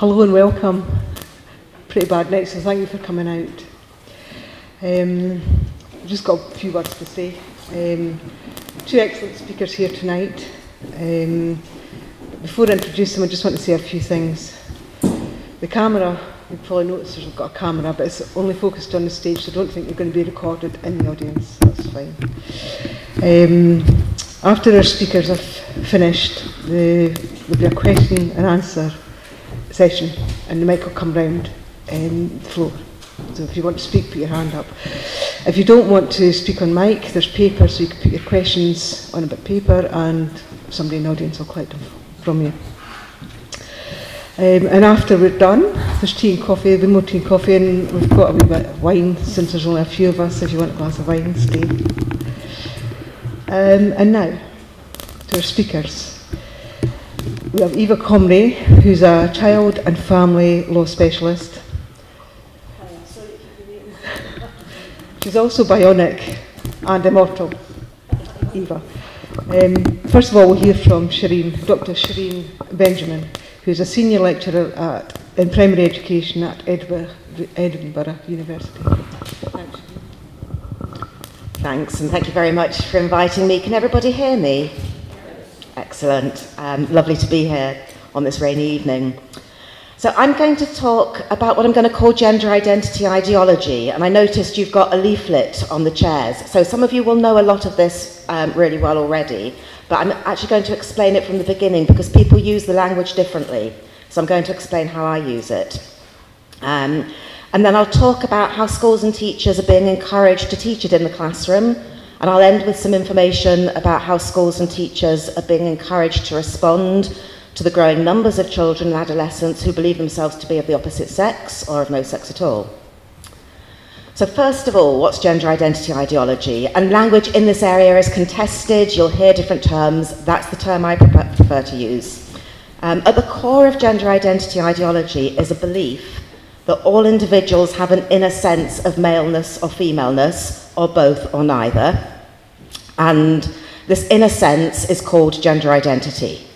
Hello and welcome. Pretty bad night, so thank you for coming out. Um, I've just got a few words to say. Um, two excellent speakers here tonight. Um, before I introduce them, I just want to say a few things. The camera, you probably noticed there's got a camera, but it's only focused on the stage, so I don't think you're going to be recorded in the audience. That's fine. Um, after our speakers have finished, the, there'll be a question and answer session, and the mic will come round um, the floor. So if you want to speak, put your hand up. If you don't want to speak on mic, there's paper, so you can put your questions on a bit of paper, and somebody in the audience will collect them from you. Um, and after we're done, there's tea and coffee, there'll be more tea and coffee, and we've got a wee bit of wine, since there's only a few of us, if you want a glass of wine, stay. Um, and now, to our speakers. We have Eva Comrie, who's a child and family law specialist. She's also bionic and immortal, Eva. Um, first of all, we'll hear from Shereen, Dr. Shereen Benjamin, who's a senior lecturer at, in primary education at Edinburgh, Edinburgh University. Thanks. Thanks, and thank you very much for inviting me. Can everybody hear me? Excellent. Um, lovely to be here on this rainy evening. So I'm going to talk about what I'm going to call gender identity ideology, and I noticed you've got a leaflet on the chairs. So some of you will know a lot of this um, really well already, but I'm actually going to explain it from the beginning because people use the language differently. So I'm going to explain how I use it. Um, and then I'll talk about how schools and teachers are being encouraged to teach it in the classroom. And I'll end with some information about how schools and teachers are being encouraged to respond to the growing numbers of children and adolescents who believe themselves to be of the opposite sex or of no sex at all. So first of all, what's gender identity ideology? And language in this area is contested. You'll hear different terms. That's the term I prefer to use. Um, at the core of gender identity ideology is a belief that all individuals have an inner sense of maleness or femaleness, or both or neither. And this inner sense is called gender identity.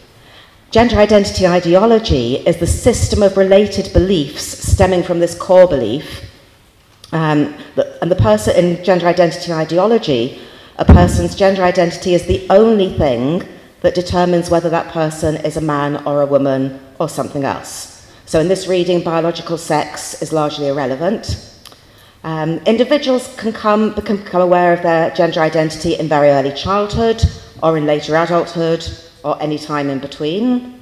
Gender identity ideology is the system of related beliefs stemming from this core belief. Um, and the person in gender identity ideology, a person's gender identity is the only thing that determines whether that person is a man or a woman or something else. So in this reading, biological sex is largely irrelevant. Um, individuals can, come, become aware of their gender identity in very early childhood or in later adulthood or any time in between.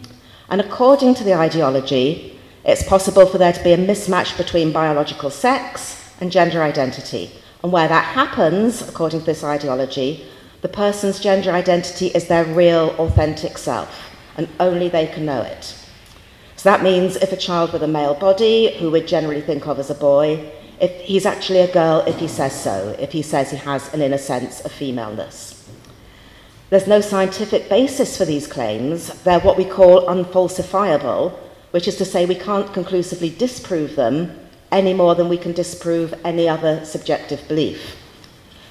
And according to the ideology, it's possible for there to be a mismatch between biological sex and gender identity. And where that happens, according to this ideology, the person's gender identity is their real, authentic self, and only they can know it. So that means if a child with a male body, who we'd generally think of as a boy, if he's actually a girl if he says so, if he says he has an inner sense of femaleness. There's no scientific basis for these claims. They're what we call unfalsifiable, which is to say we can't conclusively disprove them any more than we can disprove any other subjective belief.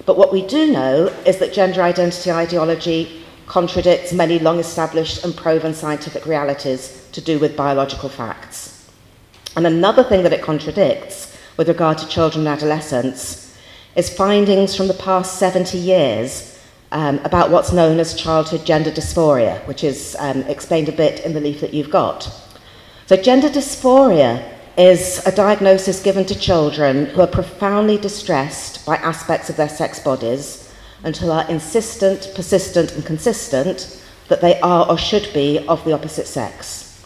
But what we do know is that gender identity ideology contradicts many long established and proven scientific realities to do with biological facts. And another thing that it contradicts with regard to children and adolescents is findings from the past 70 years um, about what's known as childhood gender dysphoria, which is um, explained a bit in the leaflet you've got. So, gender dysphoria is a diagnosis given to children who are profoundly distressed by aspects of their sex bodies who are insistent, persistent, and consistent that they are or should be of the opposite sex.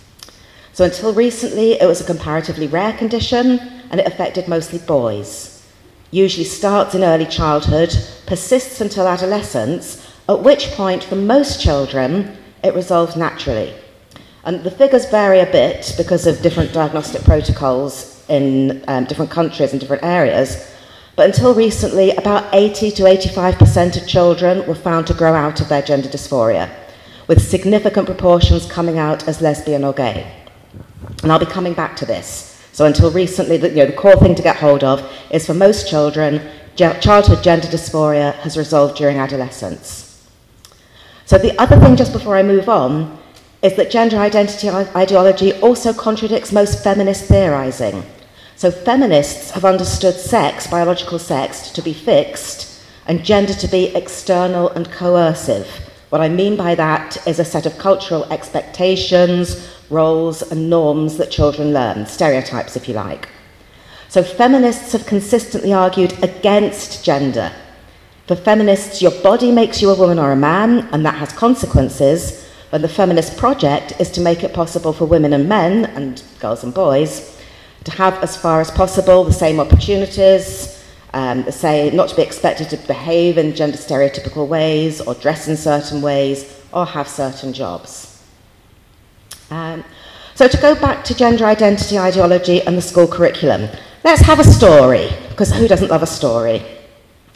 So, until recently, it was a comparatively rare condition and it affected mostly boys usually starts in early childhood, persists until adolescence, at which point, for most children, it resolves naturally. And the figures vary a bit because of different diagnostic protocols in um, different countries and different areas. But until recently, about 80 to 85% of children were found to grow out of their gender dysphoria, with significant proportions coming out as lesbian or gay. And I'll be coming back to this. So until recently, the, you know, the core thing to get hold of is for most children, childhood gender dysphoria has resolved during adolescence. So the other thing, just before I move on, is that gender identity ideology also contradicts most feminist theorizing. So feminists have understood sex, biological sex, to be fixed and gender to be external and coercive. What I mean by that is a set of cultural expectations, roles, and norms that children learn, stereotypes, if you like. So feminists have consistently argued against gender. For feminists, your body makes you a woman or a man, and that has consequences. But the feminist project is to make it possible for women and men, and girls and boys, to have, as far as possible, the same opportunities, um, say, not to be expected to behave in gender stereotypical ways, or dress in certain ways, or have certain jobs. Um, so to go back to gender identity ideology and the school curriculum, let's have a story, because who doesn't love a story?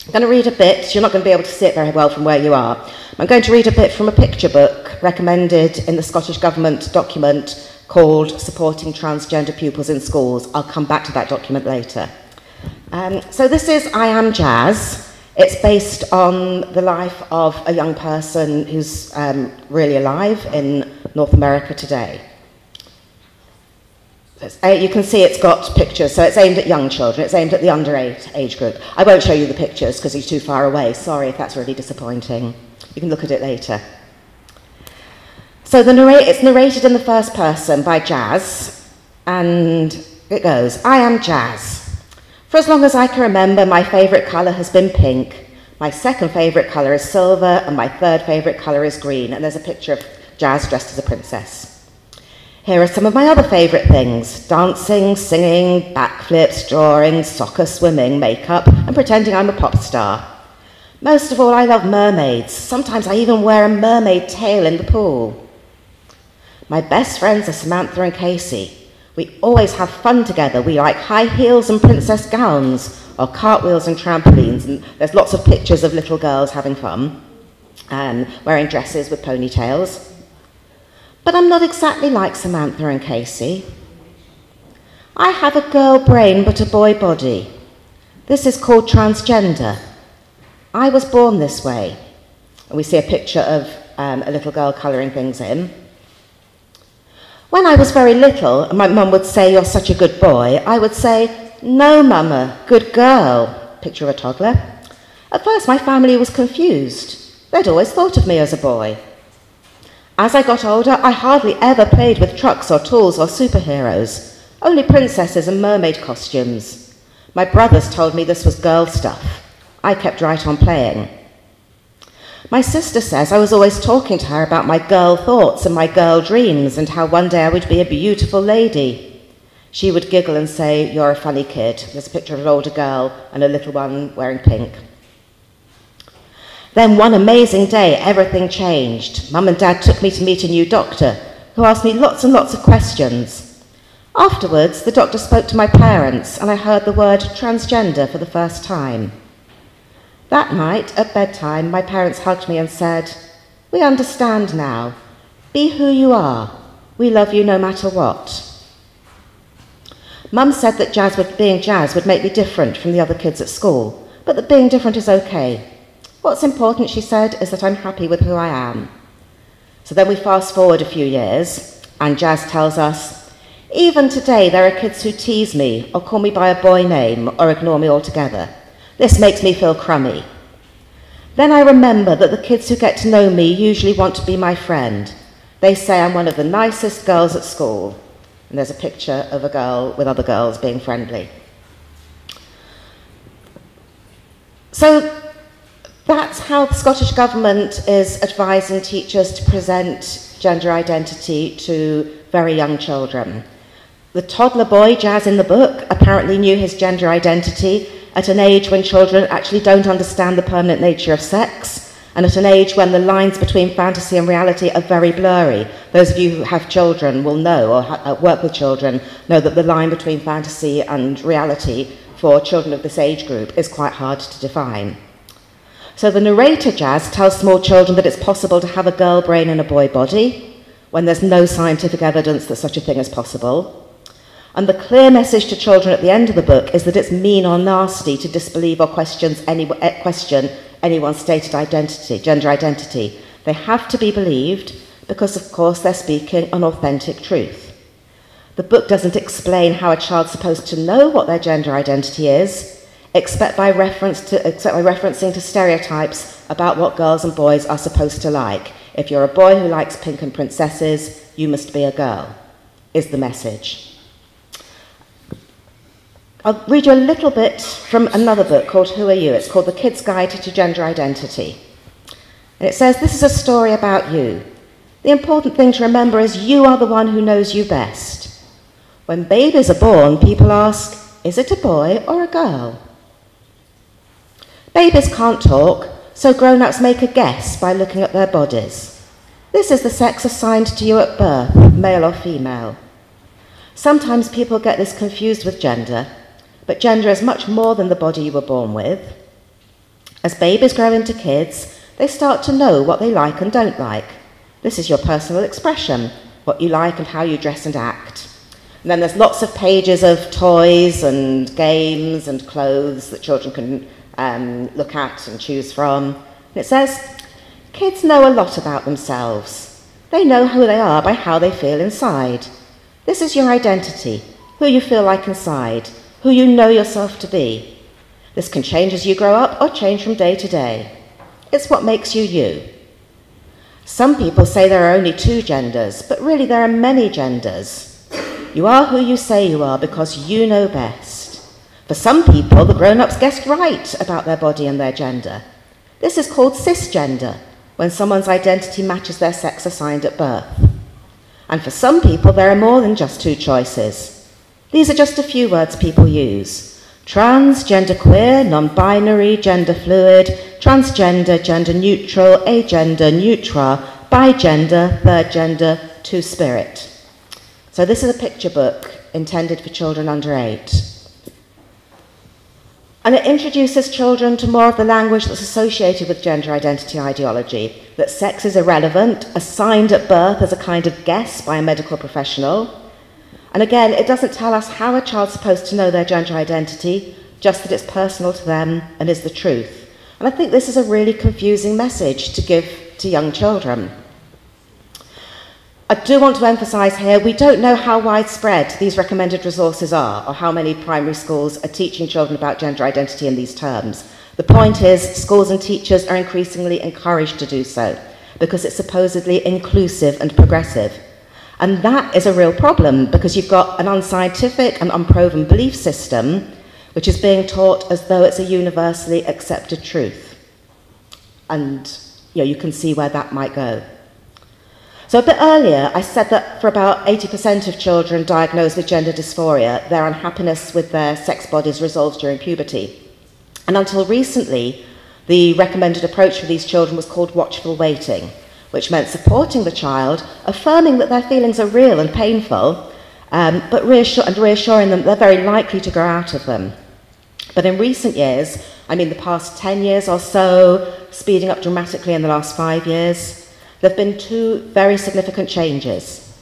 I'm going to read a bit. You're not going to be able to see it very well from where you are. I'm going to read a bit from a picture book recommended in the Scottish Government document called Supporting Transgender Pupils in Schools. I'll come back to that document later. Um, so this is I Am Jazz. It's based on the life of a young person who's um, really alive in North America today. Uh, you can see it's got pictures, so it's aimed at young children, it's aimed at the under eight age group. I won't show you the pictures because he's too far away. Sorry if that's really disappointing. You can look at it later. So the narrate, it's narrated in the first person by Jazz, and it goes I am Jazz. For as long as I can remember, my favourite colour has been pink. My second favourite colour is silver, and my third favourite colour is green. And there's a picture of Jazz dressed as a princess. Here are some of my other favourite things dancing, singing, backflips, drawing, soccer, swimming, makeup, and pretending I'm a pop star. Most of all, I love mermaids. Sometimes I even wear a mermaid tail in the pool. My best friends are Samantha and Casey. We always have fun together. We like high heels and princess gowns, or cartwheels and trampolines, and there's lots of pictures of little girls having fun, and wearing dresses with ponytails. But I'm not exactly like Samantha and Casey. I have a girl brain but a boy body. This is called transgender. I was born this way. And we see a picture of um, a little girl colouring things in. When I was very little, my mum would say, You're such a good boy, I would say, No, mama, good girl. Picture of a toddler. At first, my family was confused. They'd always thought of me as a boy. As I got older, I hardly ever played with trucks or tools or superheroes, only princesses and mermaid costumes. My brothers told me this was girl stuff. I kept right on playing. My sister says I was always talking to her about my girl thoughts and my girl dreams and how one day I would be a beautiful lady. She would giggle and say, You're a funny kid. There's a picture of an older girl and a little one wearing pink. Then one amazing day, everything changed. Mum and Dad took me to meet a new doctor who asked me lots and lots of questions. Afterwards, the doctor spoke to my parents and I heard the word transgender for the first time. That night, at bedtime, my parents hugged me and said, We understand now. Be who you are. We love you no matter what. Mum said that jazz would, being jazz would make me different from the other kids at school, but that being different is okay. What's important, she said, is that I'm happy with who I am. So then we fast forward a few years, and Jazz tells us, even today there are kids who tease me or call me by a boy name or ignore me altogether. This makes me feel crummy. Then I remember that the kids who get to know me usually want to be my friend. They say I'm one of the nicest girls at school. And there's a picture of a girl with other girls being friendly. So that's how the Scottish Government is advising teachers to present gender identity to very young children. The toddler boy, Jazz in the book, apparently knew his gender identity at an age when children actually don't understand the permanent nature of sex, and at an age when the lines between fantasy and reality are very blurry. Those of you who have children will know, or ha- uh, work with children, know that the line between fantasy and reality for children of this age group is quite hard to define. So the narrator, Jazz, tells small children that it's possible to have a girl brain in a boy body when there's no scientific evidence that such a thing is possible. And the clear message to children at the end of the book is that it's mean or nasty to disbelieve or any, eh, question anyone's stated identity, gender identity. They have to be believed because, of course, they're speaking an authentic truth. The book doesn't explain how a child's supposed to know what their gender identity is, except by, reference to, except by referencing to stereotypes about what girls and boys are supposed to like. If you're a boy who likes pink and princesses, you must be a girl, is the message. I'll read you a little bit from another book called Who Are You? It's called The Kid's Guide to Gender Identity. And it says, This is a story about you. The important thing to remember is you are the one who knows you best. When babies are born, people ask, Is it a boy or a girl? Babies can't talk, so grown ups make a guess by looking at their bodies. This is the sex assigned to you at birth, male or female. Sometimes people get this confused with gender but gender is much more than the body you were born with. As babies grow into kids, they start to know what they like and don't like. This is your personal expression, what you like and how you dress and act. And then there's lots of pages of toys and games and clothes that children can um, look at and choose from. And it says, kids know a lot about themselves. They know who they are by how they feel inside. This is your identity, who you feel like inside who you know yourself to be. This can change as you grow up or change from day to day. It's what makes you you. Some people say there are only two genders, but really there are many genders. You are who you say you are because you know best. For some people, the grown ups guessed right about their body and their gender. This is called cisgender, when someone's identity matches their sex assigned at birth. And for some people, there are more than just two choices. These are just a few words people use. Trans, genderqueer, non-binary, gender fluid, transgender, gender neutral, agender, neutrois, bigender, third gender, two-spirit. So this is a picture book intended for children under eight. And it introduces children to more of the language that's associated with gender identity ideology, that sex is irrelevant, assigned at birth as a kind of guess by a medical professional, and again, it doesn't tell us how a child's supposed to know their gender identity, just that it's personal to them and is the truth. And I think this is a really confusing message to give to young children. I do want to emphasise here we don't know how widespread these recommended resources are or how many primary schools are teaching children about gender identity in these terms. The point is, schools and teachers are increasingly encouraged to do so because it's supposedly inclusive and progressive. And that is a real problem because you've got an unscientific and unproven belief system which is being taught as though it's a universally accepted truth. And you, know, you can see where that might go. So a bit earlier, I said that for about 80% of children diagnosed with gender dysphoria, their unhappiness with their sex bodies resolves during puberty. And until recently, the recommended approach for these children was called watchful waiting which meant supporting the child, affirming that their feelings are real and painful, um, but and reassuring them they're very likely to grow out of them. But in recent years, I mean the past 10 years or so, speeding up dramatically in the last five years, there have been two very significant changes.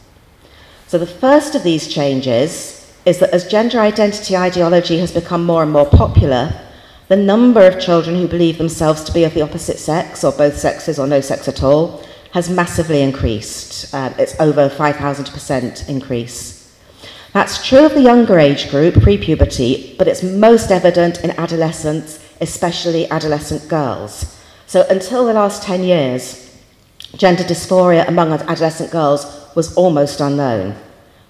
So the first of these changes is that as gender identity ideology has become more and more popular, the number of children who believe themselves to be of the opposite sex, or both sexes, or no sex at all, has massively increased. Uh, it's over 5,000% increase. That's true of the younger age group, pre-puberty, but it's most evident in adolescents, especially adolescent girls. So until the last 10 years, gender dysphoria among adolescent girls was almost unknown.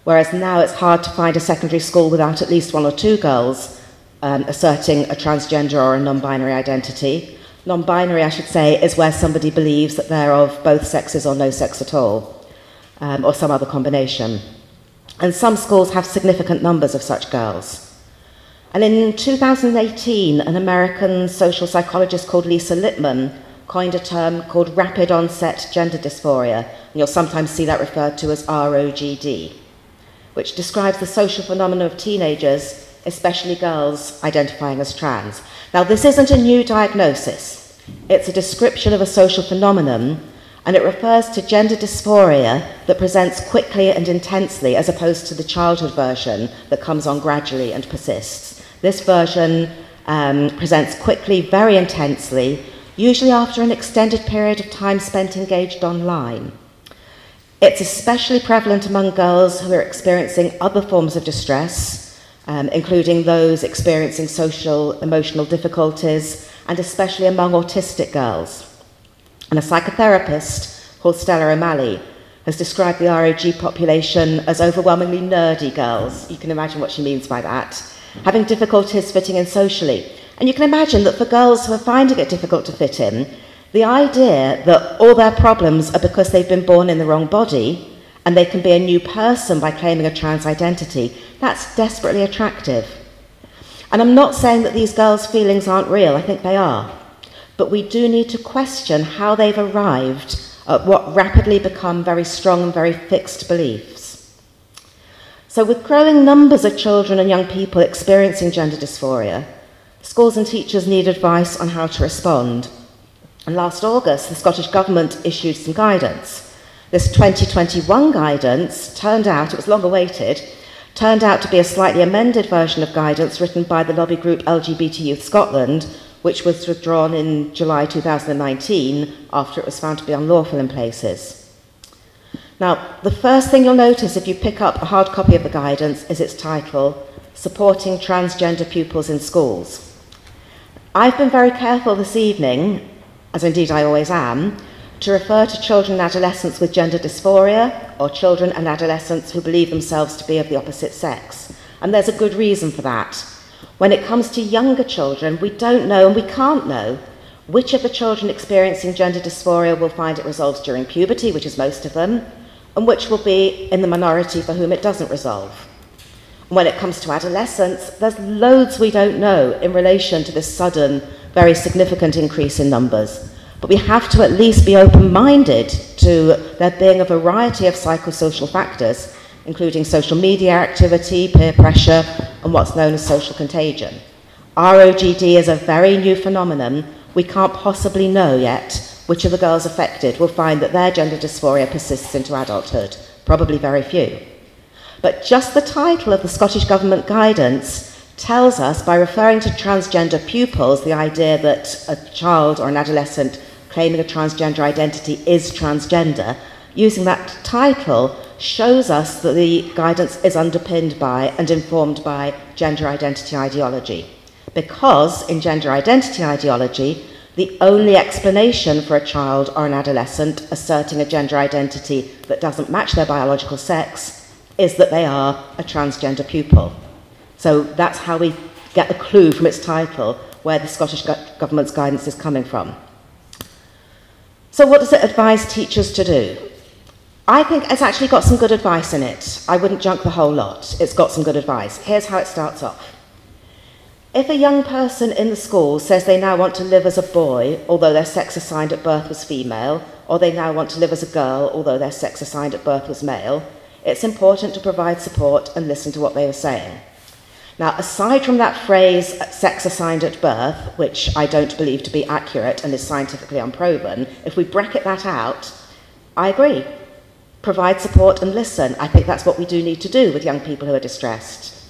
Whereas now it's hard to find a secondary school without at least one or two girls um, asserting a transgender or a non-binary identity. Non-binary, I should say, is where somebody believes that they're of both sexes or no sex at all, um, or some other combination. And some schools have significant numbers of such girls. And in 2018, an American social psychologist called Lisa Littman coined a term called rapid onset gender dysphoria, and you'll sometimes see that referred to as ROGD, which describes the social phenomenon of teenagers, especially girls, identifying as trans. Now, this isn't a new diagnosis. It's a description of a social phenomenon, and it refers to gender dysphoria that presents quickly and intensely as opposed to the childhood version that comes on gradually and persists. This version um, presents quickly, very intensely, usually after an extended period of time spent engaged online. It's especially prevalent among girls who are experiencing other forms of distress, um, including those experiencing social, emotional difficulties, and especially among autistic girls. And a psychotherapist called Stella O'Malley has described the ROG population as overwhelmingly nerdy girls. You can imagine what she means by that. Having difficulties fitting in socially. And you can imagine that for girls who are finding it difficult to fit in, the idea that all their problems are because they've been born in the wrong body and they can be a new person by claiming a trans identity, that's desperately attractive. And I'm not saying that these girls' feelings aren't real, I think they are. But we do need to question how they've arrived at what rapidly become very strong and very fixed beliefs. So, with growing numbers of children and young people experiencing gender dysphoria, schools and teachers need advice on how to respond. And last August, the Scottish Government issued some guidance. This 2021 guidance turned out, it was long awaited, turned out to be a slightly amended version of guidance written by the lobby group LGBT Youth Scotland, which was withdrawn in July 2019 after it was found to be unlawful in places. Now, the first thing you'll notice if you pick up a hard copy of the guidance is its title, Supporting Transgender Pupils in Schools. I've been very careful this evening as indeed I always am, to refer to children and adolescents with gender dysphoria or children and adolescents who believe themselves to be of the opposite sex. And there's a good reason for that. When it comes to younger children, we don't know and we can't know which of the children experiencing gender dysphoria will find it resolves during puberty, which is most of them, and which will be in the minority for whom it doesn't resolve. When it comes to adolescents, there's loads we don't know in relation to this sudden very significant increase in numbers. But we have to at least be open minded to there being a variety of psychosocial factors, including social media activity, peer pressure, and what's known as social contagion. ROGD is a very new phenomenon. We can't possibly know yet which of the girls affected will find that their gender dysphoria persists into adulthood. Probably very few. But just the title of the Scottish Government guidance tells us by referring to transgender pupils, the idea that a child or an adolescent claiming a transgender identity is transgender, using that title shows us that the guidance is underpinned by and informed by gender identity ideology. Because in gender identity ideology, the only explanation for a child or an adolescent asserting a gender identity that doesn't match their biological sex is that they are a transgender pupil. So that's how we get the clue from its title where the Scottish Government's guidance is coming from. So what does it advise teachers to do? I think it's actually got some good advice in it. I wouldn't junk the whole lot. It's got some good advice. Here's how it starts off. If a young person in the school says they now want to live as a boy, although their sex assigned at birth was female, or they now want to live as a girl, although their sex assigned at birth was male, it's important to provide support and listen to what they are saying. Now, aside from that phrase, sex assigned at birth, which I don't believe to be accurate and is scientifically unproven, if we bracket that out, I agree. Provide support and listen. I think that's what we do need to do with young people who are distressed.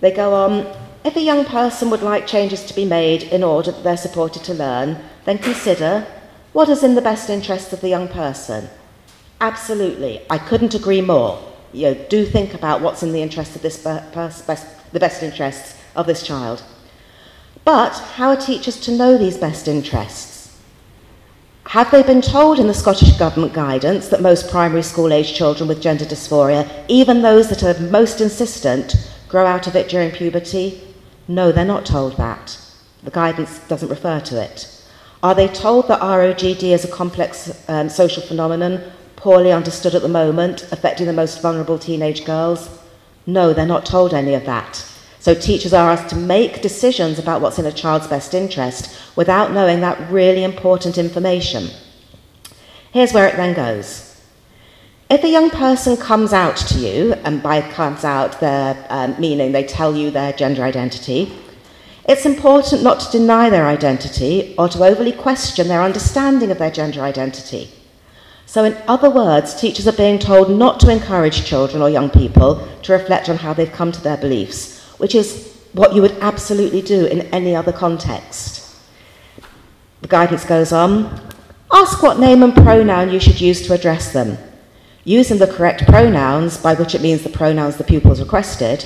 They go on, if a young person would like changes to be made in order that they're supported to learn, then consider what is in the best interest of the young person. Absolutely. I couldn't agree more. You know, do think about what's in the interest of this person the best interests of this child. But how are teachers to know these best interests? Have they been told in the Scottish Government guidance that most primary school age children with gender dysphoria, even those that are most insistent, grow out of it during puberty? No, they're not told that. The guidance doesn't refer to it. Are they told that ROGD is a complex um, social phenomenon, poorly understood at the moment, affecting the most vulnerable teenage girls? No, they're not told any of that. So teachers are asked to make decisions about what's in a child's best interest without knowing that really important information. Here's where it then goes. If a young person comes out to you, and by comes out, their um, meaning they tell you their gender identity, it's important not to deny their identity or to overly question their understanding of their gender identity. So, in other words, teachers are being told not to encourage children or young people to reflect on how they've come to their beliefs, which is what you would absolutely do in any other context. The guidance goes on ask what name and pronoun you should use to address them. using the correct pronouns, by which it means the pronouns the pupils requested,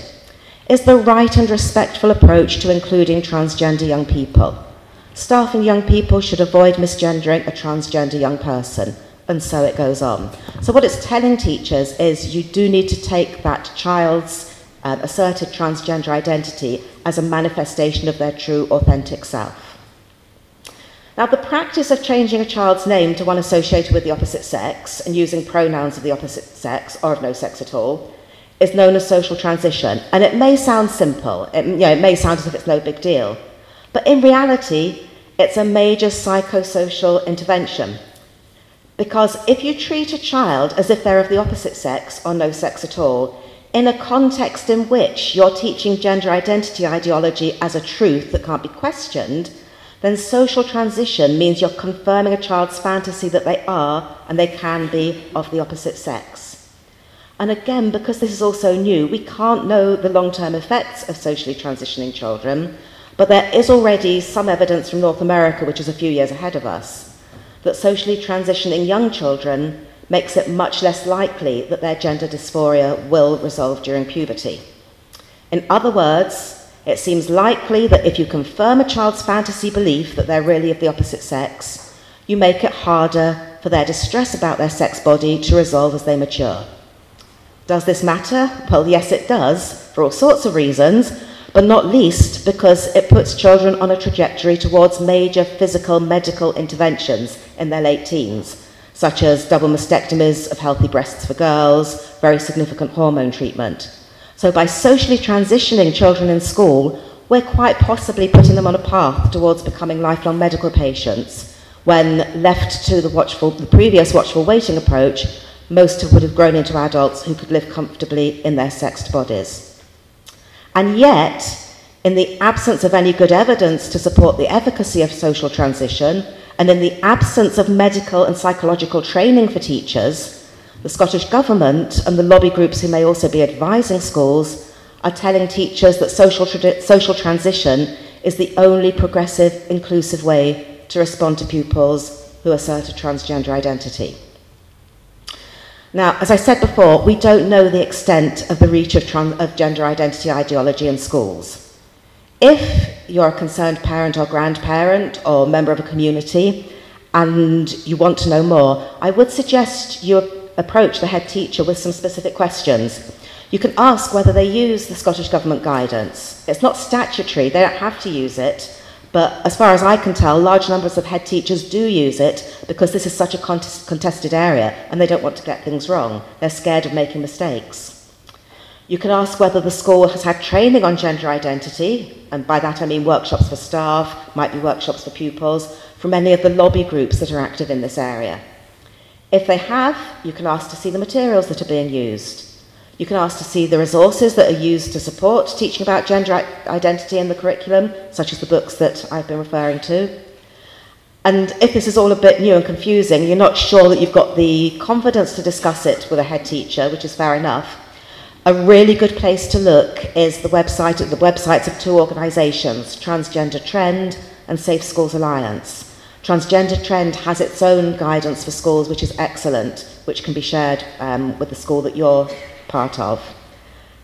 is the right and respectful approach to including transgender young people. Staff and young people should avoid misgendering a transgender young person, and so it goes on. So, what it's telling teachers is you do need to take that child's um, asserted transgender identity as a manifestation of their true, authentic self. Now, the practice of changing a child's name to one associated with the opposite sex and using pronouns of the opposite sex or of no sex at all is known as social transition. And it may sound simple, it, you know, it may sound as if it's no big deal. But in reality, it's a major psychosocial intervention. Because if you treat a child as if they're of the opposite sex or no sex at all, in a context in which you're teaching gender identity ideology as a truth that can't be questioned, then social transition means you're confirming a child's fantasy that they are and they can be of the opposite sex. And again, because this is also new, we can't know the long term effects of socially transitioning children, but there is already some evidence from North America, which is a few years ahead of us, that socially transitioning young children makes it much less likely that their gender dysphoria will resolve during puberty. In other words, it seems likely that if you confirm a child's fantasy belief that they're really of the opposite sex, you make it harder for their distress about their sex body to resolve as they mature. Does this matter? Well, yes, it does, for all sorts of reasons, but not least because it puts children on a trajectory towards major physical medical interventions in their late teens such as double mastectomies of healthy breasts for girls, very significant hormone treatment. So, by socially transitioning children in school, we're quite possibly putting them on a path towards becoming lifelong medical patients. When left to the, watchful, the previous watchful waiting approach, most would have grown into adults who could live comfortably in their sexed bodies. And yet, in the absence of any good evidence to support the efficacy of social transition, and in the absence of medical and psychological training for teachers, the Scottish Government and the lobby groups who may also be advising schools are telling teachers that social, social transition is the only progressive, inclusive way to respond to pupils who assert a transgender identity. Now, as I said before, we don't know the extent of the reach of, of gender identity ideology in schools. If you're a concerned parent or grandparent or member of a community and you want to know more, I would suggest you approach the head teacher with some specific questions. You can ask whether they use the Scottish Government guidance. It's not statutory, they don't have to use it, but as far as I can tell, large numbers of head teachers do use it because this is such a contested area and they don't want to get things wrong. They're scared of making mistakes. You can ask whether the school has had training on gender identity, and by that I mean workshops for staff, might be workshops for pupils, from any of the lobby groups that are active in this area. If they have, you can ask to see the materials that are being used. You can ask to see the resources that are used to support teaching about gender identity in the curriculum, such as the books that I've been referring to. And if this is all a bit new and confusing, you're not sure that you've got the confidence to discuss it with a head teacher, which is fair enough, a really good place to look is the website the websites of two organisations, Transgender Trend and Safe Schools Alliance. Transgender Trend has its own guidance for schools, which is excellent, which can be shared um, with the school that you're part of.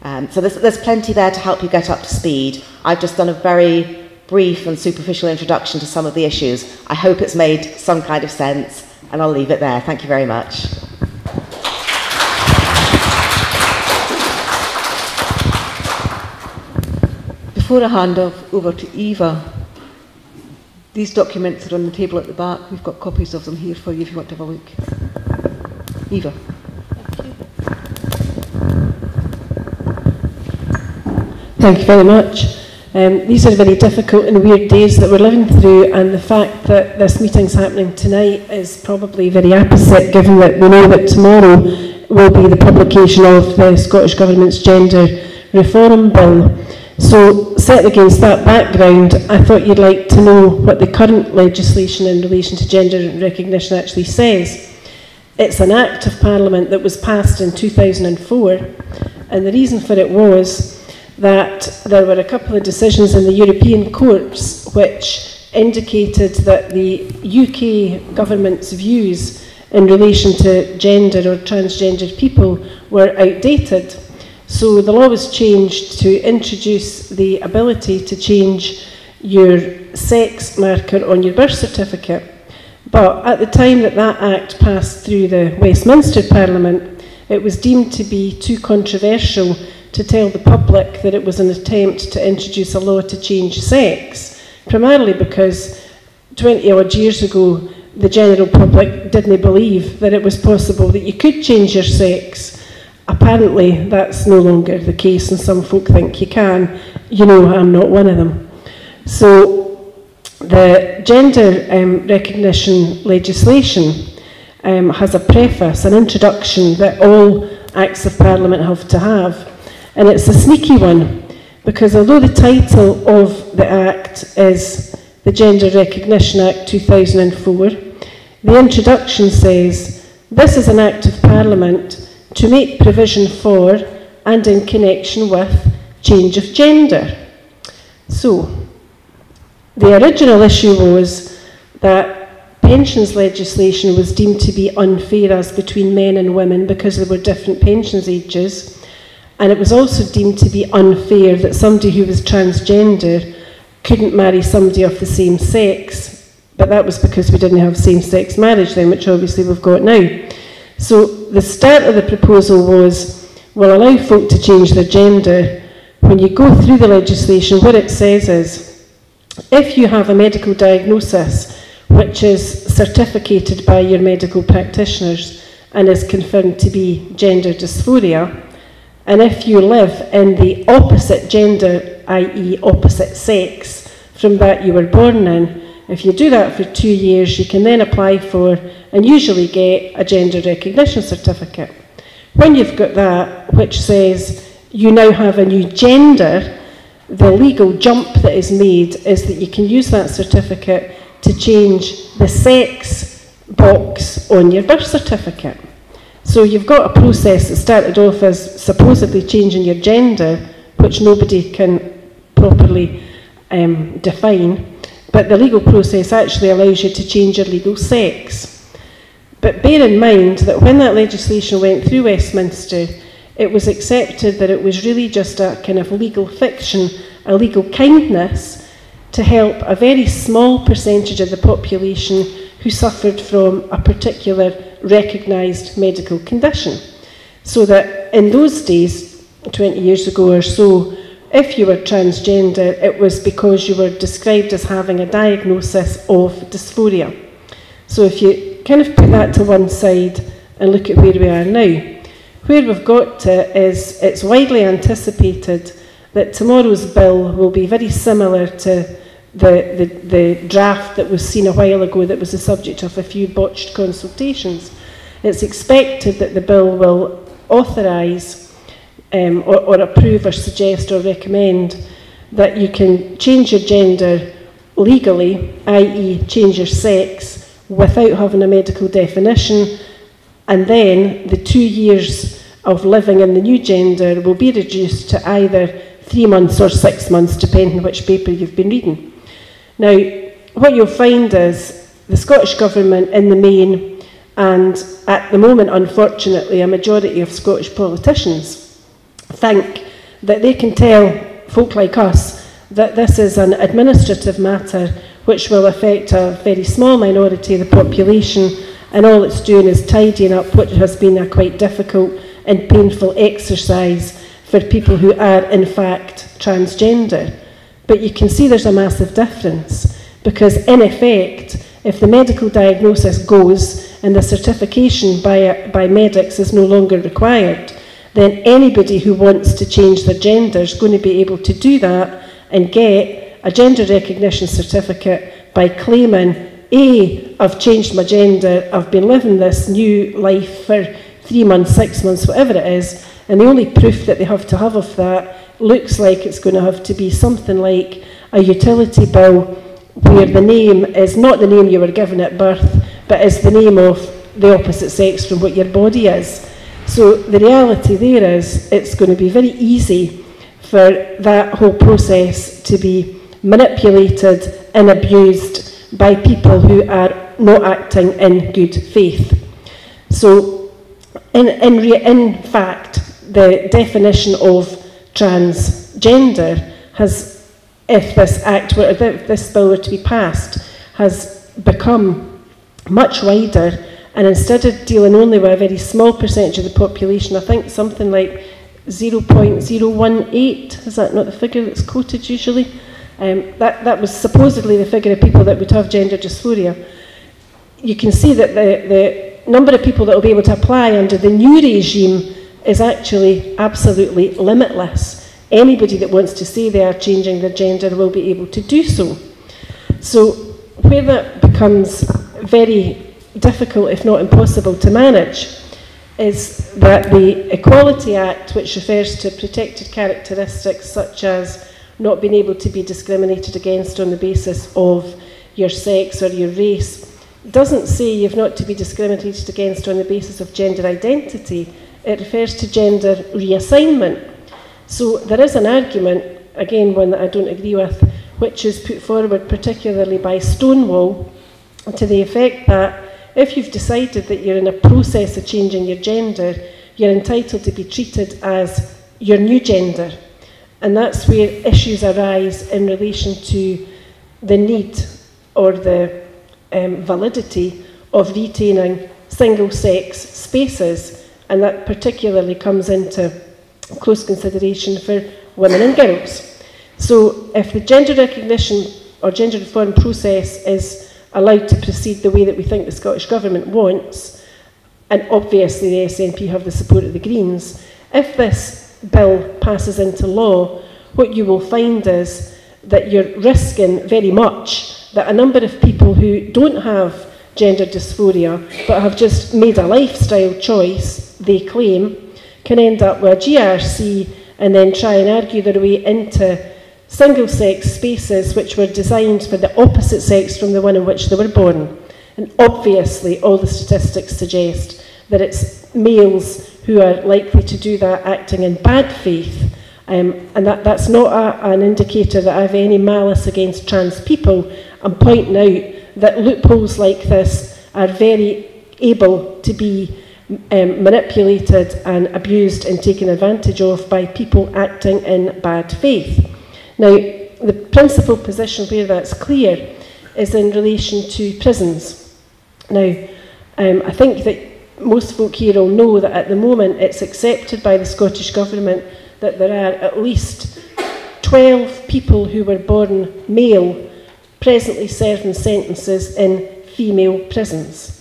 Um, so there's, there's plenty there to help you get up to speed. I've just done a very brief and superficial introduction to some of the issues. I hope it's made some kind of sense, and I'll leave it there. Thank you very much. Before I hand off over to Eva, these documents are on the table at the back. We've got copies of them here for you if you want to have a look. Eva. Thank you very much. Um, these are very difficult and weird days that we're living through, and the fact that this meeting's happening tonight is probably very apposite, given that we know that tomorrow will be the publication of the Scottish Government's Gender Reform Bill. So, set against that background, I thought you'd like to know what the current legislation in relation to gender recognition actually says. It's an Act of Parliament that was passed in 2004, and the reason for it was that there were a couple of decisions in the European courts which indicated that the UK government's views in relation to gender or transgendered people were outdated. So the law was changed to introduce the ability to change your sex marker on your birth certificate. But at the time that that Act passed through the Westminster Parliament, it was deemed to be too controversial to tell the public that it was an attempt to introduce a law to change sex, primarily because 20 odd years ago the general public didn't believe that it was possible that you could change your sex. Apparently, that's no longer the case, and some folk think you can. You know, I'm not one of them. So, the gender um, recognition legislation um, has a preface, an introduction that all Acts of Parliament have to have. And it's a sneaky one, because although the title of the Act is the Gender Recognition Act 2004, the introduction says, This is an Act of Parliament to make provision for and in connection with change of gender. So, the original issue was that pensions legislation was deemed to be unfair as between men and women because there were different pensions ages. And it was also deemed to be unfair that somebody who was transgender couldn't marry somebody of the same sex. But that was because we didn't have same sex marriage then, which obviously we've got now. So the start of the proposal was we'll allow folk to change their gender. When you go through the legislation, what it says is if you have a medical diagnosis which is certificated by your medical practitioners and is confirmed to be gender dysphoria, and if you live in the opposite gender, i.e., opposite sex, from that you were born in, if you do that for two years, you can then apply for and usually get a gender recognition certificate. When you've got that, which says you now have a new gender, the legal jump that is made is that you can use that certificate to change the sex box on your birth certificate. So you've got a process that started off as supposedly changing your gender, which nobody can properly um, define, but the legal process actually allows you to change your legal sex. But bear in mind that when that legislation went through Westminster, it was accepted that it was really just a kind of legal fiction, a legal kindness to help a very small percentage of the population who suffered from a particular recognised medical condition. So that in those days, 20 years ago or so, if you were transgender, it was because you were described as having a diagnosis of dysphoria. So if you kind of put that to one side and look at where we are now, where we've got to is it's widely anticipated that tomorrow's bill will be very similar to the, the, the draft that was seen a while ago that was the subject of a few botched consultations. It's expected that the bill will authorise um, or, or approve or suggest or recommend that you can change your gender legally, i.e. change your sex, without having a medical definition, and then the two years of living in the new gender will be reduced to either three months or six months, depending on which paper you've been reading. Now, what you'll find is the Scottish Government in the main, and at the moment, unfortunately, a majority of Scottish politicians think that they can tell folk like us that this is an administrative matter which will affect a very small minority of the population and all it's doing is tidying up what has been a quite difficult and painful exercise for people who are in fact transgender. But you can see there's a massive difference because in effect, if the medical diagnosis goes and the certification by, by medics is no longer required, then anybody who wants to change their gender is going to be able to do that and get a gender recognition certificate by claiming, A, I've changed my gender, I've been living this new life for three months, six months, whatever it is, and the only proof that they have to have of that looks like it's going to have to be something like a utility bill where the name is not the name you were given at birth, but is the name of the opposite sex from what your body is. So the reality there is it's going to be very easy for that whole process to be manipulated and abused by people who are not acting in good faith. So, in, in, in fact, the definition of transgender has, if this act were, if this bill were to be passed, has become much wider. And instead of dealing only with a very small percentage of the population, I think something like 0.018, is that not the figure that's quoted usually? Um, that, that was supposedly the figure of people that would have gender dysphoria. You can see that the, the number of people that will be able to apply under the new regime is actually absolutely limitless. Anybody that wants to say they are changing their gender will be able to do so. So, where that becomes very difficult, if not impossible, to manage, is that the Equality Act, which refers to protected characteristics such as not being able to be discriminated against on the basis of your sex or your race, doesn't say you've not to be discriminated against on the basis of gender identity. It refers to gender reassignment. So there is an argument, again, one that I don't agree with, which is put forward particularly by Stonewall, to the effect that if you've decided that you're in a process of changing your gender, you're entitled to be treated as your new gender. And that's where issues arise in relation to the need or the um, validity of retaining single sex spaces, and that particularly comes into close consideration for women and girls. So, if the gender recognition or gender reform process is allowed to proceed the way that we think the Scottish Government wants, and obviously the SNP have the support of the Greens, if this bill passes into law, what you will find is that you're risking very much that a number of people who don't have gender dysphoria but have just made a lifestyle choice, they claim, can end up with a GRC and then try and argue their way into single sex spaces which were designed for the opposite sex from the one in which they were born. And obviously, all the statistics suggest that it's males who are likely to do that acting in bad faith. Um, and that, that's not a, an indicator that I have any malice against trans people. I'm pointing out that loopholes like this are very able to be um, manipulated and abused and taken advantage of by people acting in bad faith. Now, the principal position where that's clear is in relation to prisons. Now, um, I think that most folk here will know that at the moment it's accepted by the Scottish Government that there are at least 12 people who were born male presently serving sentences in female prisons.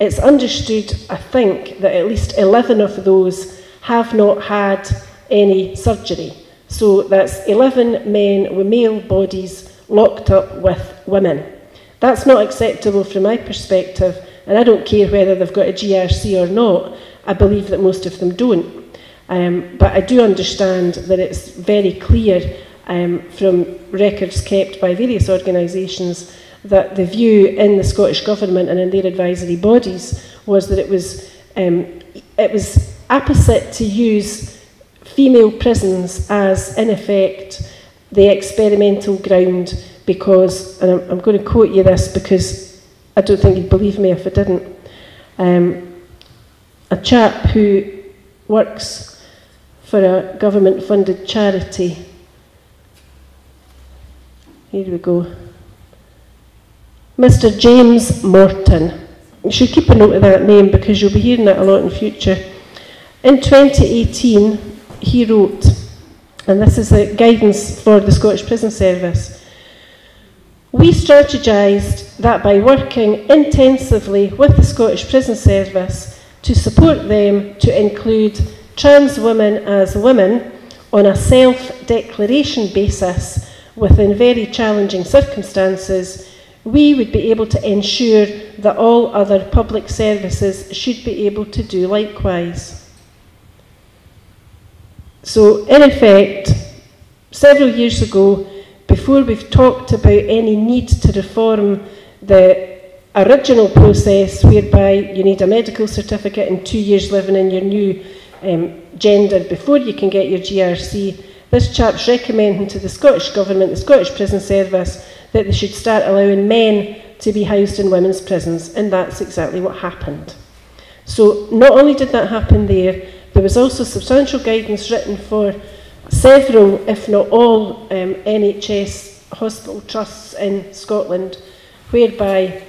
It's understood, I think, that at least 11 of those have not had any surgery. So that's 11 men with male bodies locked up with women. That's not acceptable from my perspective, and I don't care whether they've got a GRC or not. I believe that most of them don't. Um, but I do understand that it's very clear um, from records kept by various organisations that the view in the Scottish Government and in their advisory bodies was that it was, um, it was apposite to use female prisons as, in effect, the experimental ground because, and I'm, I'm going to quote you this because I don't think you'd believe me if I didn't. Um, a chap who works for a government funded charity. Here we go. Mr. James Morton. You should keep a note of that name because you'll be hearing it a lot in future. In 2018, he wrote, and this is a guidance for the Scottish Prison Service. We strategised that by working intensively with the Scottish Prison Service to support them to include trans women as women on a self declaration basis within very challenging circumstances, we would be able to ensure that all other public services should be able to do likewise. So, in effect, several years ago, before we've talked about any need to reform the original process whereby you need a medical certificate and two years living in your new um, gender before you can get your GRC, this chap's recommending to the Scottish Government, the Scottish Prison Service, that they should start allowing men to be housed in women's prisons, and that's exactly what happened. So not only did that happen there, there was also substantial guidance written for several, if not all, um, NHS hospital trusts in Scotland, whereby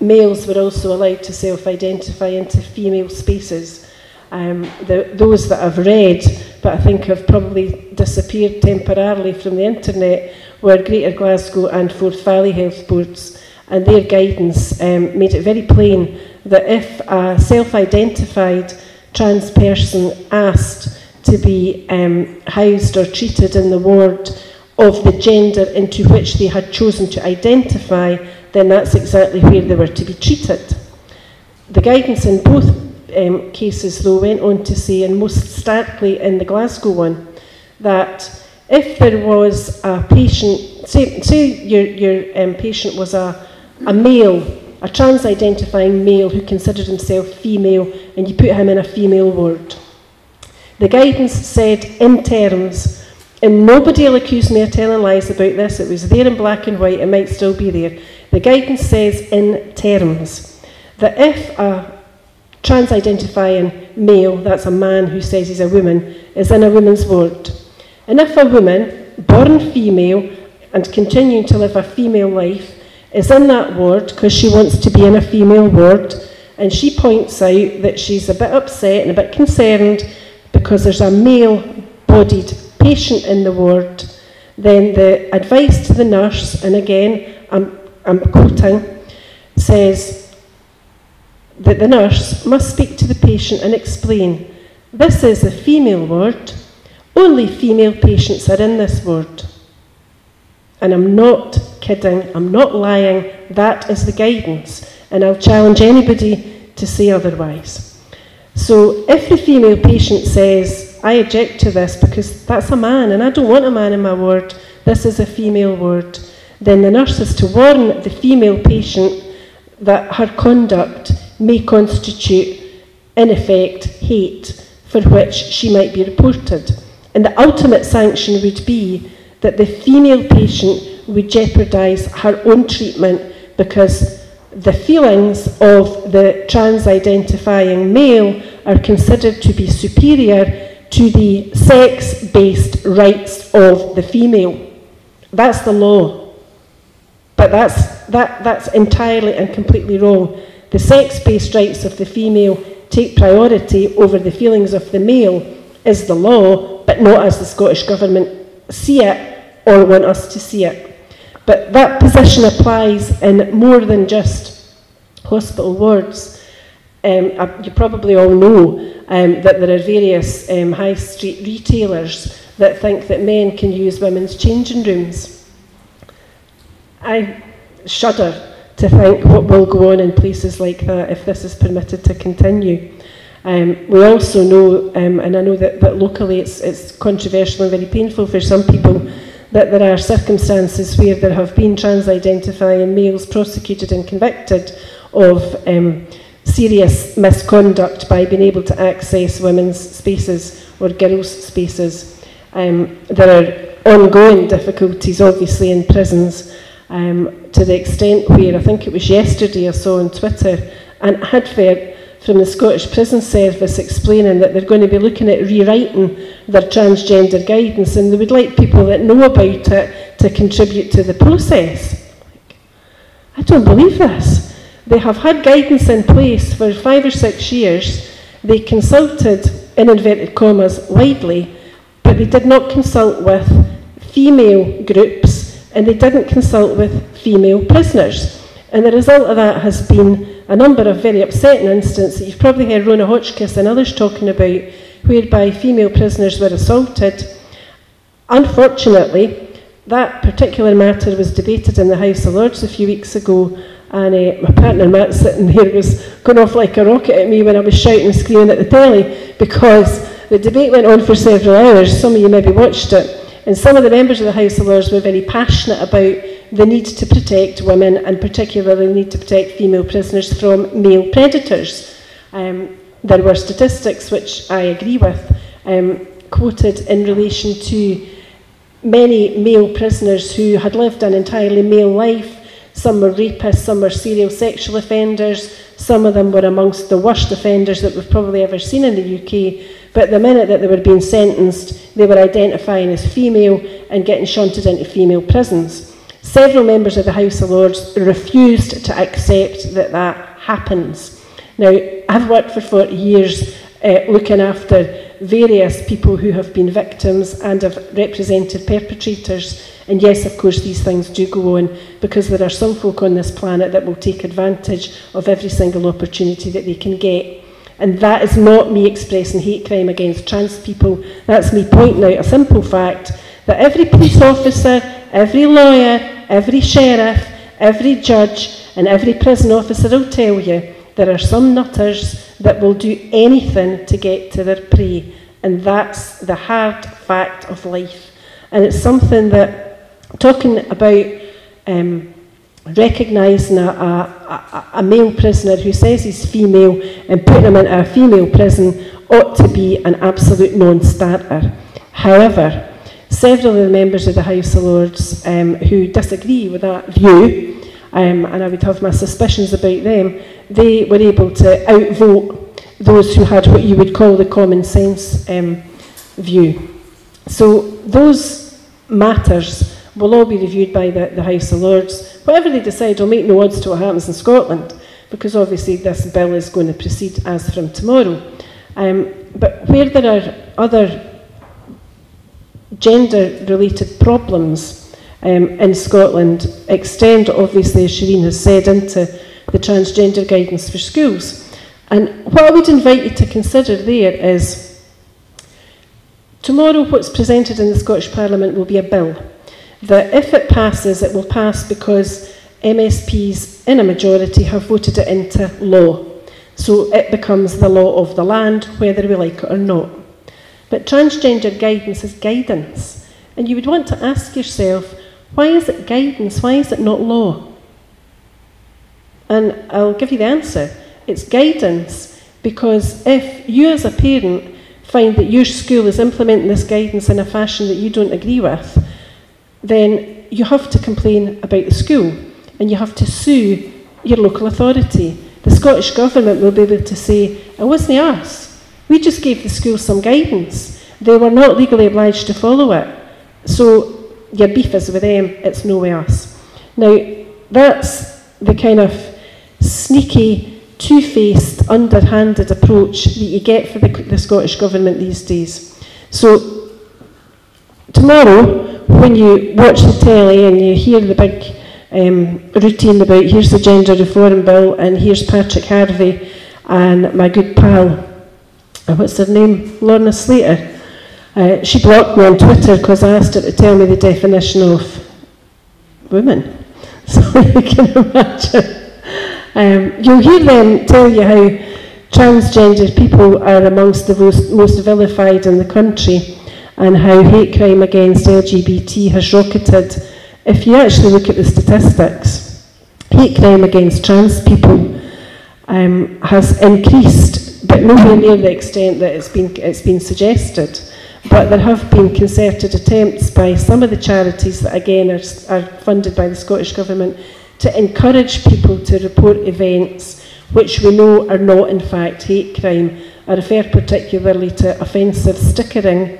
males were also allowed to self-identify into female spaces. Um, the, those that I've read, but I think have probably disappeared temporarily from the internet, were Greater Glasgow and Forth Valley Health Boards, and their guidance um, made it very plain that if a self-identified trans person asked to be um, housed or treated in the ward of the gender into which they had chosen to identify, then that's exactly where they were to be treated. The guidance in both um, cases, though, went on to say, and most starkly in the Glasgow one, that if there was a patient, say, say your, your um, patient was a, a male, a trans identifying male who considered himself female, and you put him in a female ward. The guidance said in terms, and nobody will accuse me of telling lies about this, it was there in black and white, it might still be there. The guidance says in terms that if a trans identifying male, that's a man who says he's a woman, is in a woman's ward, and if a woman, born female and continuing to live a female life, is in that ward because she wants to be in a female ward, and she points out that she's a bit upset and a bit concerned because there's a male bodied patient in the ward, then the advice to the nurse, and again, I'm I'm quoting, says that the nurse must speak to the patient and explain this is a female ward, only female patients are in this ward. And I'm not kidding, I'm not lying, that is the guidance, and I'll challenge anybody to say otherwise. So if the female patient says, I object to this because that's a man and I don't want a man in my ward, this is a female ward, then the nurse is to warn the female patient that her conduct may constitute, in effect, hate for which she might be reported. And the ultimate sanction would be that the female patient would jeopardise her own treatment because the feelings of the trans identifying male are considered to be superior to the sex based rights of the female. That's the law. But that's, that, that's entirely and completely wrong. The sex-based rights of the female take priority over the feelings of the male is the law, but not as the Scottish Government see it or want us to see it. But that position applies in more than just hospital wards. Um, you probably all know um, that there are various um, high street retailers that think that men can use women's changing rooms. I shudder to think what will go on in places like that if this is permitted to continue. Um, we also know, um, and I know that, that locally it's, it's controversial and very painful for some people, that there are circumstances where there have been trans-identifying males prosecuted and convicted of um, serious misconduct by being able to access women's spaces or girls' spaces. Um, there are ongoing difficulties, obviously, in prisons um, to the extent where I think it was yesterday I saw on Twitter an advert from the Scottish Prison Service explaining that they're going to be looking at rewriting their transgender guidance and they would like people that know about it to contribute to the process. I don't believe this. They have had guidance in place for five or six years. They consulted, in inverted commas, widely, but they did not consult with female groups and they didn't consult with female prisoners. And the result of that has been a number of very upsetting incidents that you've probably heard Rhona Hotchkiss and others talking about, whereby female prisoners were assaulted. Unfortunately, that particular matter was debated in the House of Lords a few weeks ago, and uh, my partner Matt sitting there was going off like a rocket at me when I was shouting and screaming at the telly because the debate went on for several hours. Some of you maybe watched it. And some of the members of the House of Lords were very passionate about the need to protect women and particularly the need to protect female prisoners from male predators. Um, there were statistics which I agree with um, quoted in relation to many male prisoners who had lived an entirely male life Some were rapists, some were serial sexual offenders, some of them were amongst the worst offenders that we've probably ever seen in the UK. But the minute that they were being sentenced, they were identifying as female and getting shunted into female prisons. Several members of the House of Lords refused to accept that that happens. Now, I've worked for 40 years uh, looking after various people who have been victims and have represented perpetrators. And yes, of course, these things do go on because there are some folk on this planet that will take advantage of every single opportunity that they can get. And that is not me expressing hate crime against trans people. That's me pointing out a simple fact that every police officer, every lawyer, every sheriff, every judge, and every prison officer will tell you there are some nutters that will do anything to get to their prey. And that's the hard fact of life. And it's something that, talking about um, recognising a, a, a, male prisoner who says he's female and putting him into a female prison ought to be an absolute non-starter. However, several of the members of the House of Lords um, who disagree with that view, um, and I would have my suspicions about them, they were able to outvote those who had what you would call the common sense um, view. So those matters will all be reviewed by the, the House of Lords. Whatever they decide will make no odds to what happens in Scotland, because obviously this bill is going to proceed as from tomorrow. Um, but where there are other gender-related problems um, in Scotland extend, obviously, as Shereen has said, into the transgender guidance for schools. And what I would invite you to consider there is tomorrow what's presented in the Scottish Parliament will be a bill that if it passes, it will pass because MSPs in a majority have voted it into law. So it becomes the law of the land, whether we like it or not. But transgender guidance is guidance. And you would want to ask yourself, why is it guidance? Why is it not law? And I'll give you the answer. It's guidance because if you as a parent find that your school is implementing this guidance in a fashion that you don't agree with, then you have to complain about the school and you have to sue your local authority. The Scottish Government will be able to say, it wasn't us. We just gave the school some guidance. They were not legally obliged to follow it. So your beef is with them, it's no us. Now, that's the kind of sneaky, two-faced, underhanded approach that you get for the, the Scottish Government these days. So, tomorrow, when you watch the telly and you hear the big um, routine about here's the gender reform bill and here's Patrick Harvie and my good pal, uh, what's her name, Lorna Slater. Uh, she blocked me on Twitter because I asked her to tell me the definition of women. So you can imagine. Um, you'll hear them tell you how transgender people are amongst the most, most vilified in the country and how hate crime against LGBT has rocketed. If you actually look at the statistics, hate crime against trans people um, has increased, but nowhere near the extent that it's been, it's been suggested. But there have been concerted attempts by some of the charities that again are, are funded by the Scottish Government to encourage people to report events which we know are not in fact hate crime. I refer particularly to offensive stickering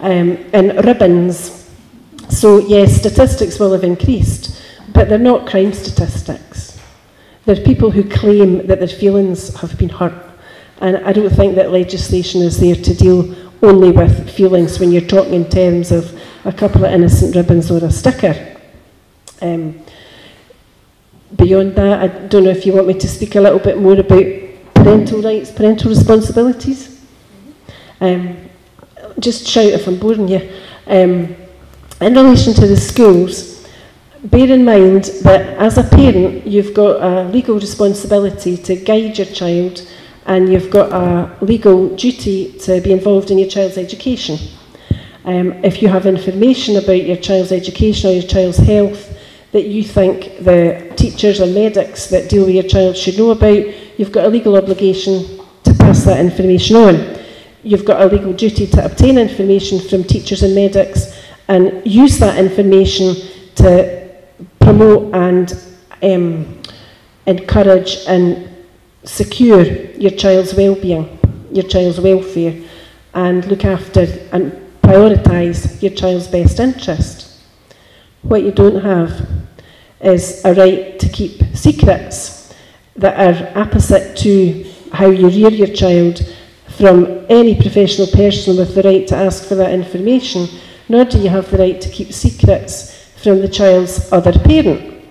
um, and ribbons. So yes, statistics will have increased, but they're not crime statistics. They're people who claim that their feelings have been hurt. And I don't think that legislation is there to deal only with feelings when you're talking in terms of a couple of innocent ribbons or a sticker. Um, beyond that, I don't know if you want me to speak a little bit more about parental rights, parental responsibilities. Um, just shout if I'm boring you. Um, in relation to the schools, bear in mind that as a parent, you've got a legal responsibility to guide your child and you've got a legal duty to be involved in your child's education. Um, if you have information about your child's education or your child's health that you think the teachers or medics that deal with your child should know about, you've got a legal obligation to pass that information on you've got a legal duty to obtain information from teachers and medics and use that information to promote and um, encourage and secure your child's well-being, your child's welfare, and look after and prioritise your child's best interest. What you don't have is a right to keep secrets that are opposite to how you rear your child from any professional person with the right to ask for that information, nor do you have the right to keep secrets from the child's other parent.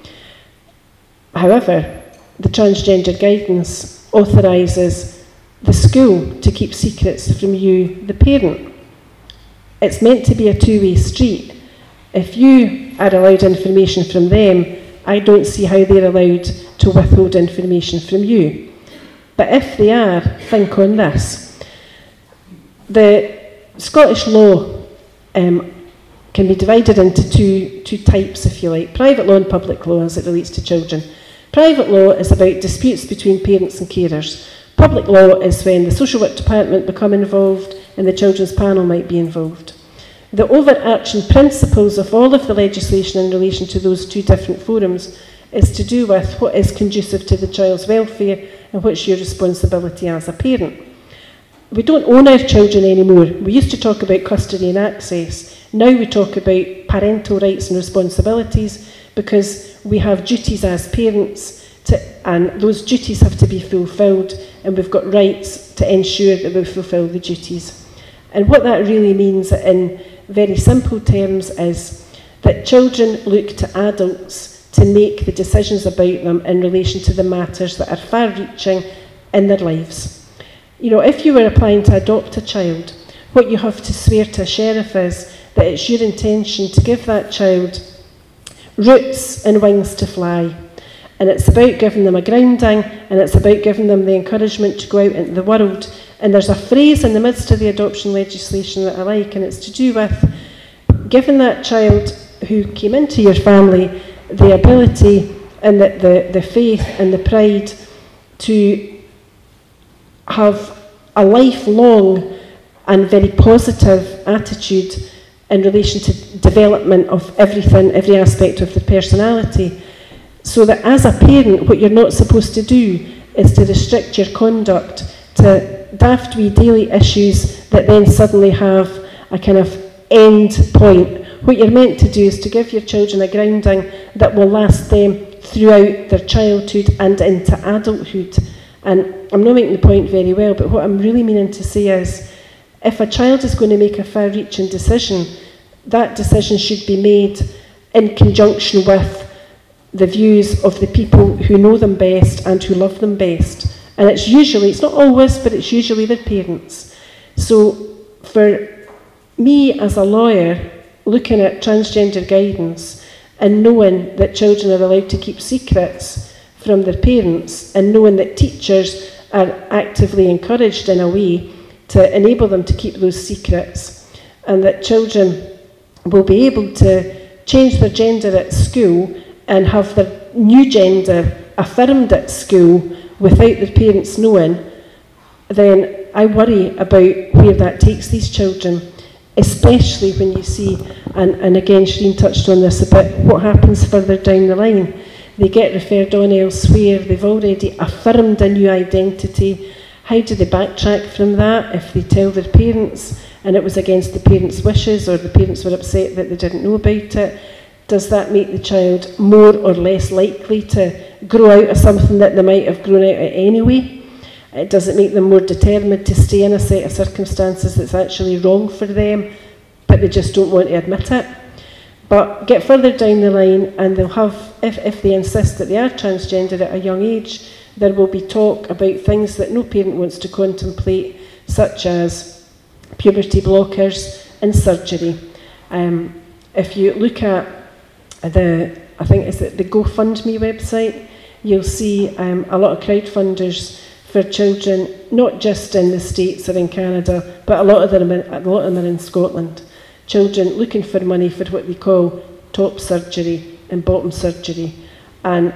However, the transgender guidance authorises the school to keep secrets from you, the parent. It's meant to be a two-way street. If you are allowed information from them, I don't see how they're allowed to withhold information from you. But if they are, think on this. The Scottish law um, can be divided into two, two types, if you like private law and public law as it relates to children. Private law is about disputes between parents and carers. Public law is when the social work department become involved and the children's panel might be involved. The overarching principles of all of the legislation in relation to those two different forums is to do with what is conducive to the child's welfare and what's your responsibility as a parent. We don't own our children anymore. We used to talk about custody and access. Now we talk about parental rights and responsibilities because we have duties as parents to, and those duties have to be fulfilled and we've got rights to ensure that we fulfill the duties. And what that really means in very simple terms is that children look to adults to make the decisions about them in relation to the matters that are far reaching in their lives. You know, if you were applying to adopt a child, what you have to swear to a sheriff is that it's your intention to give that child roots and wings to fly. And it's about giving them a grounding and it's about giving them the encouragement to go out into the world. And there's a phrase in the midst of the adoption legislation that I like, and it's to do with giving that child who came into your family the ability and the, the, the faith and the pride to have a lifelong and very positive attitude in relation to development of everything, every aspect of the personality. So that as a parent, what you're not supposed to do is to restrict your conduct to daft wee daily issues that then suddenly have a kind of end point. What you're meant to do is to give your children a grounding that will last them throughout their childhood and into adulthood. And I'm not making the point very well, but what I'm really meaning to say is if a child is going to make a far reaching decision, that decision should be made in conjunction with the views of the people who know them best and who love them best. And it's usually, it's not always, but it's usually their parents. So for me as a lawyer, looking at transgender guidance and knowing that children are allowed to keep secrets from their parents and knowing that teachers are actively encouraged in a way to enable them to keep those secrets and that children will be able to change their gender at school and have their new gender affirmed at school without the parents knowing, then I worry about where that takes these children, especially when you see, and, and again Shereen touched on this a bit, what happens further down the line. They get referred on elsewhere, they've already affirmed a new identity. How do they backtrack from that if they tell their parents and it was against the parents' wishes or the parents were upset that they didn't know about it? Does that make the child more or less likely to grow out of something that they might have grown out of anyway? It does it make them more determined to stay in a set of circumstances that's actually wrong for them, but they just don't want to admit it? But get further down the line, and they'll have, if, if they insist that they are transgender at a young age, there will be talk about things that no parent wants to contemplate, such as puberty blockers and surgery. Um, if you look at the, I think it's the GoFundMe website, you'll see um, a lot of crowdfunders for children, not just in the States or in Canada, but a lot of them, a lot of them are in Scotland. Children looking for money for what they call top surgery and bottom surgery. And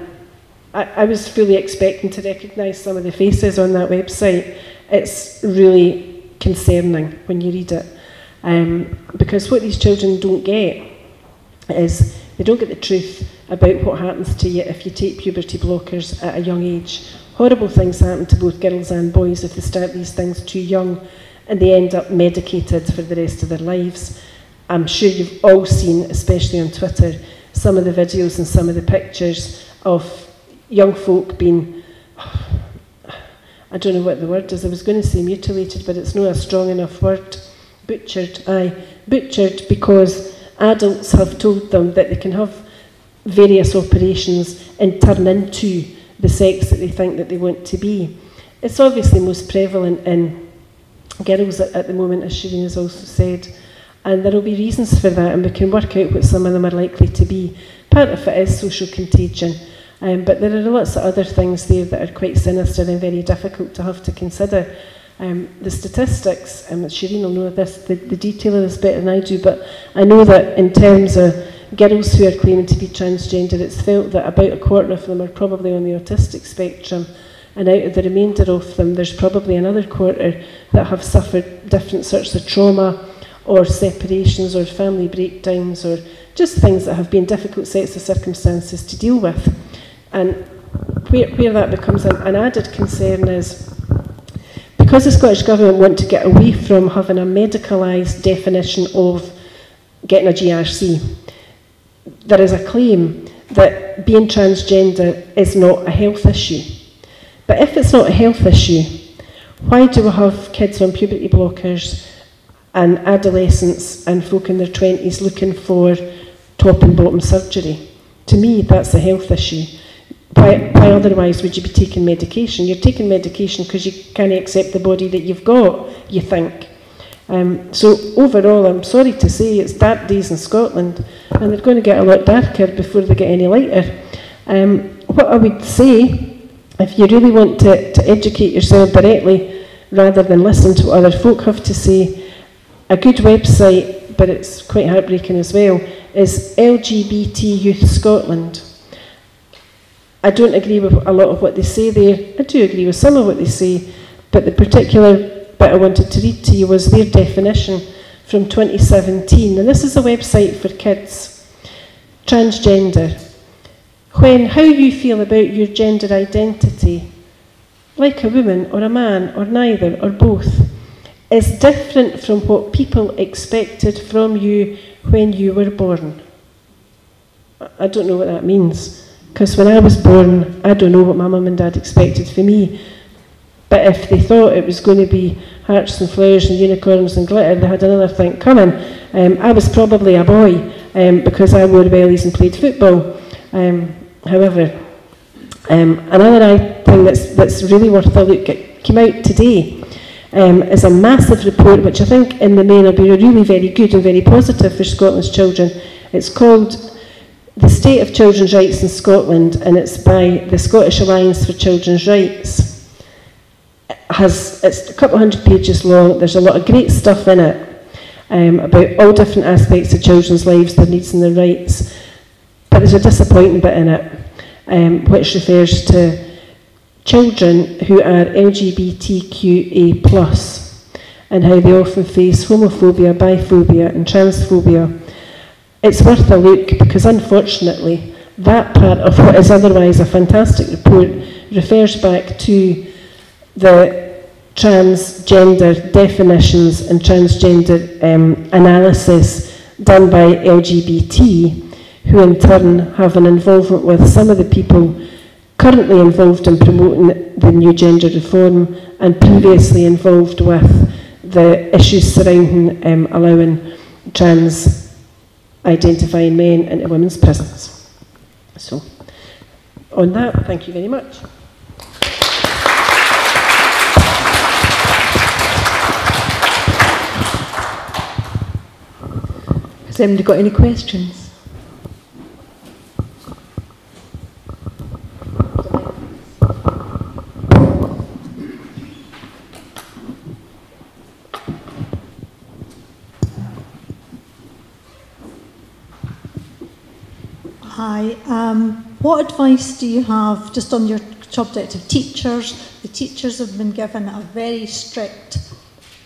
I, I was fully expecting to recognise some of the faces on that website. It's really concerning when you read it. Um, because what these children don't get is they don't get the truth about what happens to you if you take puberty blockers at a young age. Horrible things happen to both girls and boys if they start these things too young and they end up medicated for the rest of their lives. I'm sure you've all seen, especially on Twitter, some of the videos and some of the pictures of young folk being, I don't know what the word is, I was going to say mutilated, but it's not a strong enough word. Butchered, aye, butchered because adults have told them that they can have various operations and turn into the sex that they think that they want to be. It's obviously most prevalent in girls at, at the moment, as Shereen has also said. And there will be reasons for that, and we can work out what some of them are likely to be. Part of it is social contagion, um, but there are lots of other things there that are quite sinister and very difficult to have to consider. Um, the statistics, um, Shereen will know this, the, the detail of this better than I do, but I know that in terms of girls who are claiming to be transgender, it's felt that about a quarter of them are probably on the autistic spectrum, and out of the remainder of them, there's probably another quarter that have suffered different sorts of trauma or separations or family breakdowns or just things that have been difficult sets of circumstances to deal with. And where, where that becomes an, an added concern is because the Scottish Government want to get away from having a medicalised definition of getting a GRC, there is a claim that being transgender is not a health issue. But if it's not a health issue, why do we have kids on puberty blockers and adolescents and folk in their 20s looking for top and bottom surgery? To me, that's a health issue. Why, why otherwise would you be taking medication? You're taking medication because you can't accept the body that you've got, you think. Um, so overall, I'm sorry to say it's dark days in Scotland, and they're going to get a lot darker before they get any lighter. Um, what I would say, if you really want to, to educate yourself directly, rather than listen to what other folk have to say, a good website, but it's quite heartbreaking as well, is LGBT Youth Scotland. I don't agree with a lot of what they say there. I do agree with some of what they say, but the particular bit I wanted to read to you was their definition from 2017. And this is a website for kids. Transgender. When how you feel about your gender identity, like a woman or a man or neither or both, is different from what people expected from you when you were born. I don't know what that means. Because when I was born, I don't know what my mum and dad expected for me. But if they thought it was going to be hearts and flowers and unicorns and glitter, they had another thing coming. Um, I was probably a boy um, because I wore bellies and played football. Um, however, um, another thing that's, that's really worth a look at came out today um, is a massive report which I think in the main will be really very good and very positive for Scotland's children. It's called The State of Children's Rights in Scotland and it's by the Scottish Alliance for Children's Rights has it's a couple hundred pages long. There's a lot of great stuff in it um, about all different aspects of children's lives, their needs and their rights. But there's a disappointing bit in it, um, which refers to children who are LGBTQA and how they often face homophobia, biphobia and transphobia. It's worth a look because unfortunately that part of what is otherwise a fantastic report refers back to the transgender definitions and transgender um, analysis done by LGBT, who in turn have an involvement with some of the people currently involved in promoting the new gender reform and previously involved with the issues surrounding um, allowing trans identifying men into women's prisons. So, on that, thank you very much. Has anybody got any questions? Hi. Um, what advice do you have just on your subject of teachers? The teachers have been given a very strict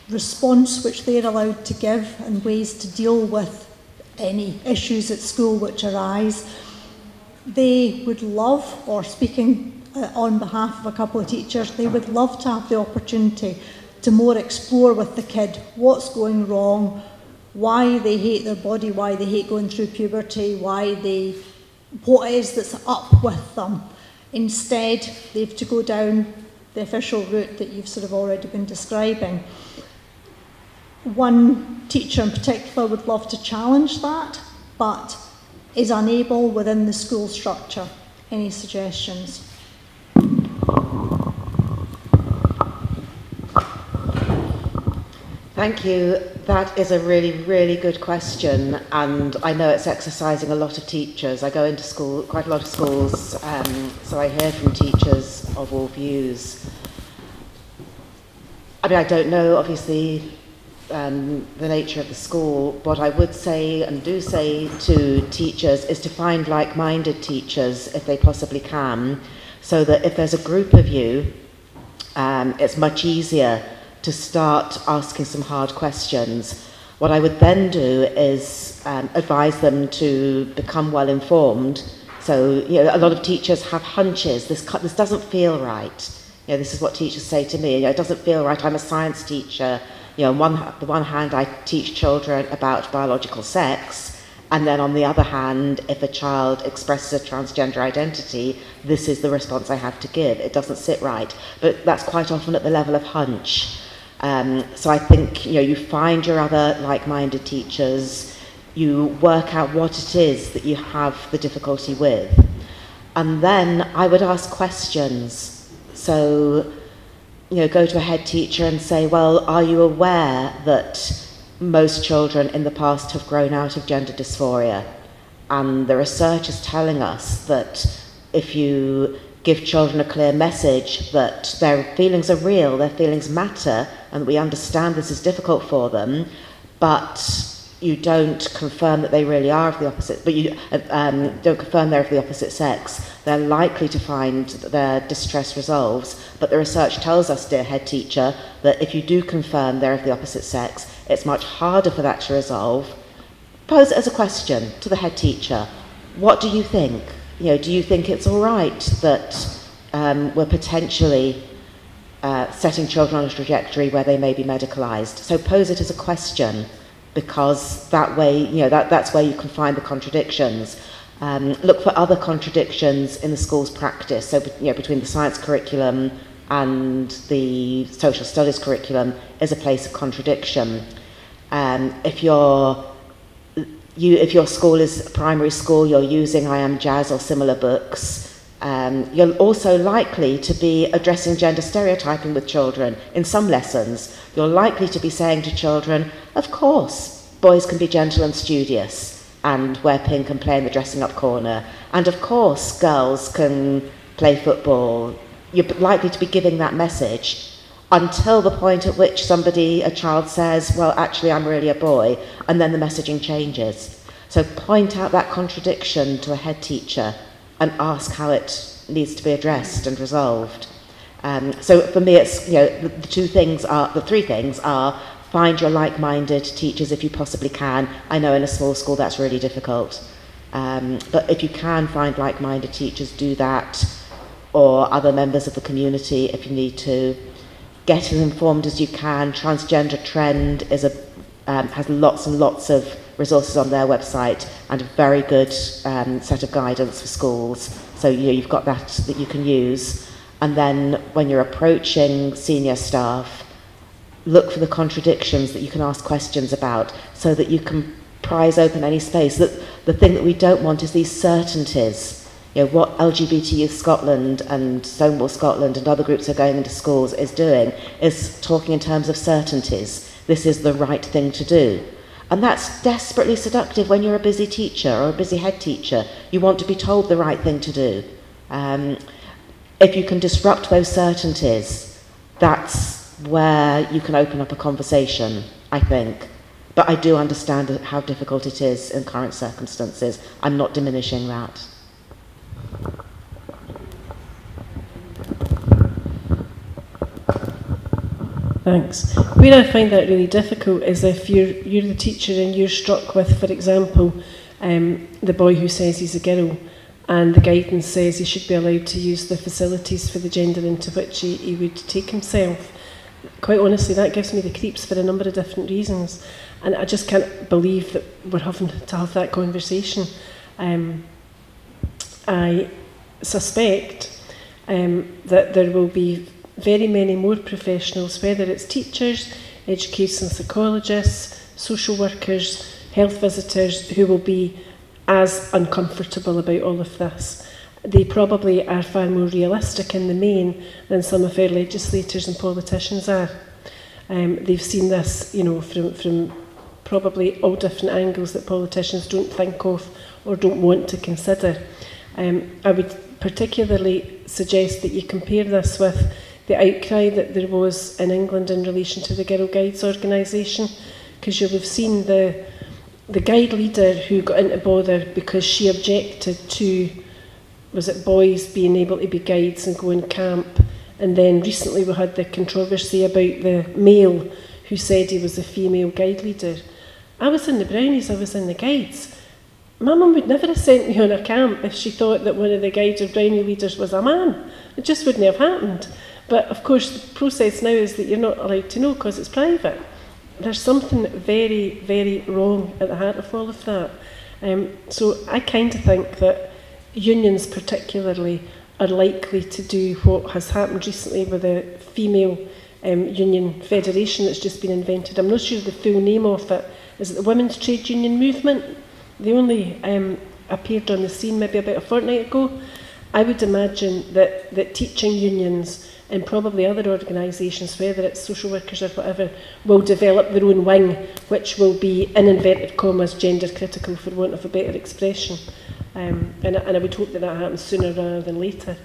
response which they're allowed to give and ways to deal with any issues at school which arise. they would love, or speaking uh, on behalf of a couple of teachers, they would love to have the opportunity to more explore with the kid what's going wrong, why they hate their body, why they hate going through puberty, why they, what it is that's up with them. Instead, they've to go down the official route that you've sort of already been describing. One teacher in particular would love to challenge that, but is unable within the school structure. Any suggestions? Thank you. That is a really, really good question, and I know it's exercising a lot of teachers. I go into school, quite a lot of schools, um, so I hear from teachers of all views. I mean, I don't know, obviously, um, the nature of the school. What I would say and do say to teachers is to find like-minded teachers if they possibly can, so that if there's a group of you, um, it's much easier to start asking some hard questions. What I would then do is um, advise them to become well informed. So, you know, a lot of teachers have hunches. This, this doesn't feel right. You know, this is what teachers say to me. You know, it doesn't feel right. I'm a science teacher. You know, on one, the one hand, I teach children about biological sex, and then on the other hand, if a child expresses a transgender identity, this is the response I have to give. It doesn't sit right. But that's quite often at the level of hunch. Um, so I think you know you find your other like-minded teachers, you work out what it is that you have the difficulty with, and then I would ask questions. So you know, go to a head teacher and say, well, are you aware that most children in the past have grown out of gender dysphoria? And the research is telling us that if you give children a clear message that their feelings are real, their feelings matter, and we understand this is difficult for them, but you don't confirm that they really are of the opposite, but you um, don't confirm they're of the opposite sex, they're likely to find that their distress resolves. But the research tells us, dear head teacher, that if you do confirm they're of the opposite sex, it's much harder for that to resolve. Pose it as a question to the head teacher. What do you think? You know, do you think it's all right that um, we're potentially uh, setting children on a trajectory where they may be medicalised? So pose it as a question because that way, you know, that, that's where you can find the contradictions. Um, look for other contradictions in the school's practice. So, you know, between the science curriculum and the social studies curriculum is a place of contradiction. Um, if you're you, if your school is a primary school, you're using I Am Jazz or similar books, um, you're also likely to be addressing gender stereotyping with children in some lessons. You're likely to be saying to children, of course, boys can be gentle and studious and wear pink and play in the dressing up corner. And of course, girls can play football. You're likely to be giving that message until the point at which somebody, a child says, well, actually, I'm really a boy, and then the messaging changes. So point out that contradiction to a head teacher and ask how it needs to be addressed and resolved. Um, so for me, it's, you know, the, the two things are, the three things are find your like-minded teachers if you possibly can. I know in a small school that's really difficult. Um, but if you can find like-minded teachers, do that, or other members of the community if you need to get as informed as you can. Transgender Trend is a, um, has lots and lots of resources on their website and a very good um, set of guidance for schools. So you know, you've got that that you can use. And then when you're approaching senior staff, look for the contradictions that you can ask questions about so that you can prize open any space. That the thing that we don't want is these certainties you know, what LGBT Youth Scotland and Stonewall Scotland and other groups are going into schools is doing is talking in terms of certainties. This is the right thing to do. And that's desperately seductive when you're a busy teacher or a busy head teacher. You want to be told the right thing to do. Um, if you can disrupt those certainties, that's where you can open up a conversation, I think. But I do understand how difficult it is in current circumstances. I'm not diminishing that. Thanks. Where I find that really difficult is if you're, you're the teacher and you're struck with, for example, um, the boy who says he's a girl, and the guidance says he should be allowed to use the facilities for the gender into which he, he would take himself. Quite honestly, that gives me the creeps for a number of different reasons, and I just can't believe that we're having to have that conversation. Um, I suspect um, that there will be very many more professionals, whether it's teachers, education psychologists, social workers, health visitors, who will be as uncomfortable about all of this. They probably are far more realistic in the main than some of our legislators and politicians are. Um, they've seen this, you know, from, from probably all different angles that politicians don't think of or don't want to consider. Um, I would particularly suggest that you compare this with the outcry that there was in England in relation to the Girl Guides organisation, because you'll have seen the the guide leader who got into bother because she objected to was it boys being able to be guides and go in camp and then recently we had the controversy about the male who said he was a female guide leader. I was in the brownies I was in the guides my mum would never have sent me on a camp if she thought that one of the guides or brownie leaders was a man it just wouldn't have happened but of course the process now is that you're not allowed to know because it's private there's something very, very wrong at the heart of all of that. Um, so I kind of think that unions particularly are likely to do what has happened recently with the female um, union federation that's just been invented. I'm not sure the full name of it. Is it the Women's Trade Union Movement? They only um, appeared on the scene maybe about a fortnight ago. I would imagine that, that teaching unions and probably other organisations, whether it's social workers or whatever, will develop their own wing, which will be, in inverted commas, gender critical, for want of a better expression. Um, and, and I would hope that that happens sooner rather than later.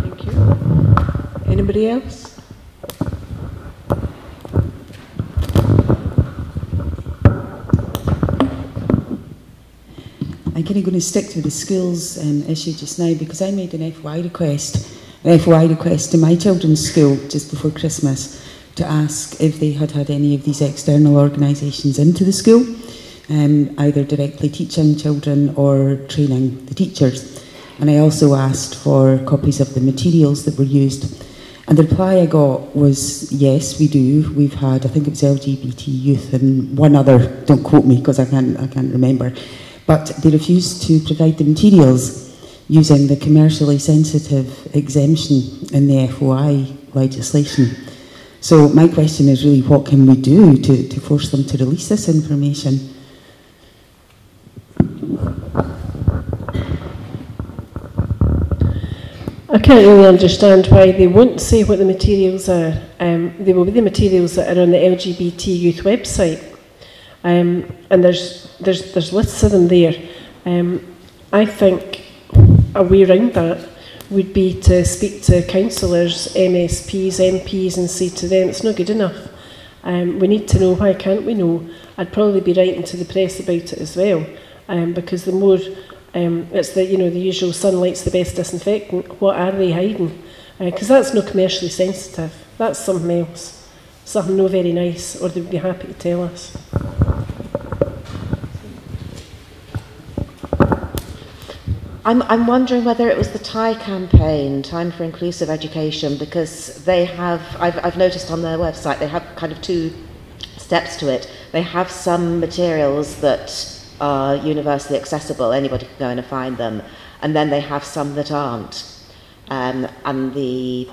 Thank you. Anybody else? I'm going to stick to the schools um, issue just now because I made an FOI request, an FOI request to my children's school just before Christmas to ask if they had had any of these external organisations into the school, um, either directly teaching children or training the teachers. And I also asked for copies of the materials that were used. And the reply I got was, yes, we do. We've had, I think it was LGBT youth and one other, don't quote me because I can't, I can't remember, but they refused to provide the materials using the commercially sensitive exemption in the FOI legislation. So my question is really what can we do to, to force them to release this information? I can't really understand why they won't say what the materials are. Um, they will be the materials that are on the LGBT youth website. Um, and there's, there's, there's lists of them there. Um, I think a way around that would be to speak to councillors, MSPs, MPs and say to them, it's not good enough. Um, we need to know, why can't we know? I'd probably be writing to the press about it as well, um, because the more, um, it's the, you know, the usual sunlight's the best disinfectant, what are they hiding? Because uh, that's not commercially sensitive, that's something else, something not very nice, or they would be happy to tell us. I'm, I'm wondering whether it was the TIE campaign, Time for Inclusive Education, because they have, I've, I've noticed on their website, they have kind of two steps to it. They have some materials that are universally accessible, anybody can go in and find them, and then they have some that aren't. Um, and the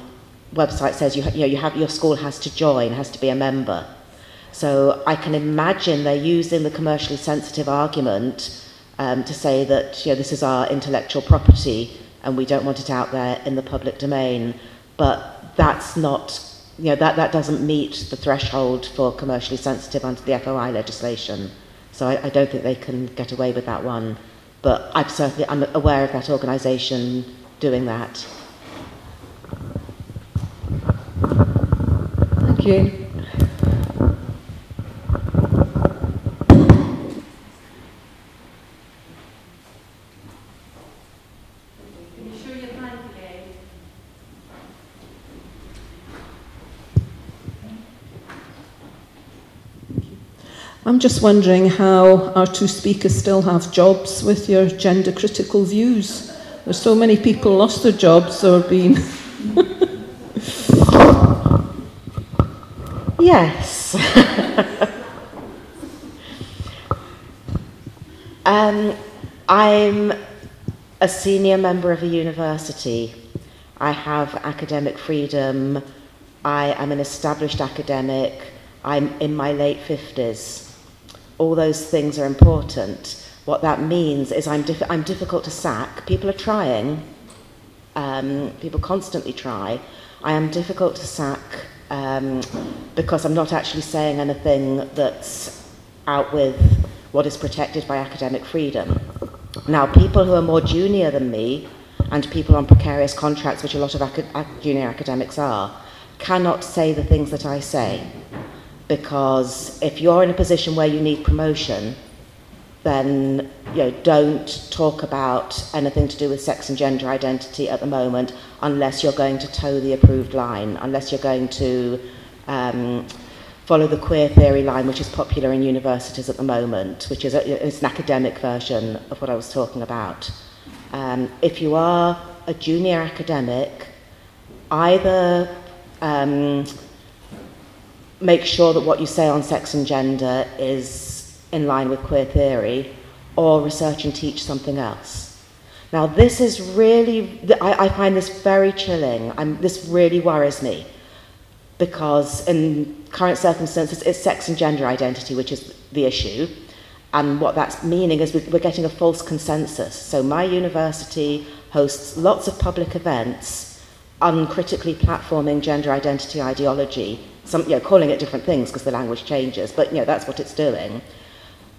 website says you, you, know, you have, your school has to join, has to be a member. So I can imagine they're using the commercially sensitive argument um, to say that you know, this is our intellectual property and we don't want it out there in the public domain. But that's not, you know, that, that doesn't meet the threshold for commercially sensitive under the FOI legislation. So I, I don't think they can get away with that one. But I'm certainly I'm aware of that organisation doing that. Thank you. I'm just wondering how our two speakers still have jobs with your gender critical views. There's so many people lost their jobs or been. yes. um, I'm a senior member of a university. I have academic freedom. I am an established academic. I'm in my late 50s all those things are important. What that means is I'm, I'm difficult to sack. People are trying. Um, people constantly try. I am difficult to sack um, because I'm not actually saying anything that's out with what is protected by academic freedom. Now, people who are more junior than me and people on precarious contracts, which a lot of ac- junior academics are, cannot say the things that I say because if you're in a position where you need promotion, then you know, don't talk about anything to do with sex and gender identity at the moment unless you're going to toe the approved line, unless you're going to um, follow the queer theory line, which is popular in universities at the moment, which is a, it's an academic version of what I was talking about. Um, if you are a junior academic, either um, make sure that what you say on sex and gender is in line with queer theory, or research and teach something else. Now, this is really, I, I find this very chilling. I'm, this really worries me because, in current circumstances, it's sex and gender identity which is the issue. And what that's meaning is we're getting a false consensus. So, my university hosts lots of public events uncritically platforming gender identity ideology some, you know, calling it different things because the language changes, but you know, that's what it's doing.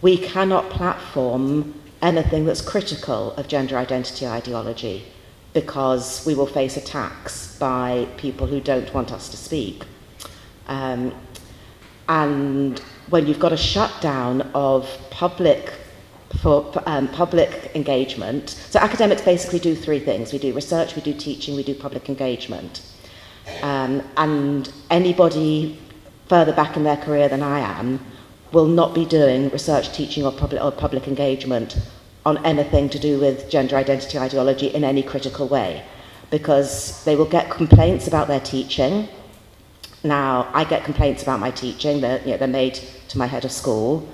We cannot platform anything that's critical of gender identity ideology because we will face attacks by people who don't want us to speak. Um, and when you've got a shutdown of public for um, public engagement, so academics basically do three things. We do research, we do teaching, we do public engagement. Um, and anybody further back in their career than I am will not be doing research, teaching, or public, or public engagement on anything to do with gender identity ideology in any critical way because they will get complaints about their teaching. Now, I get complaints about my teaching, they're, you know, they're made to my head of school.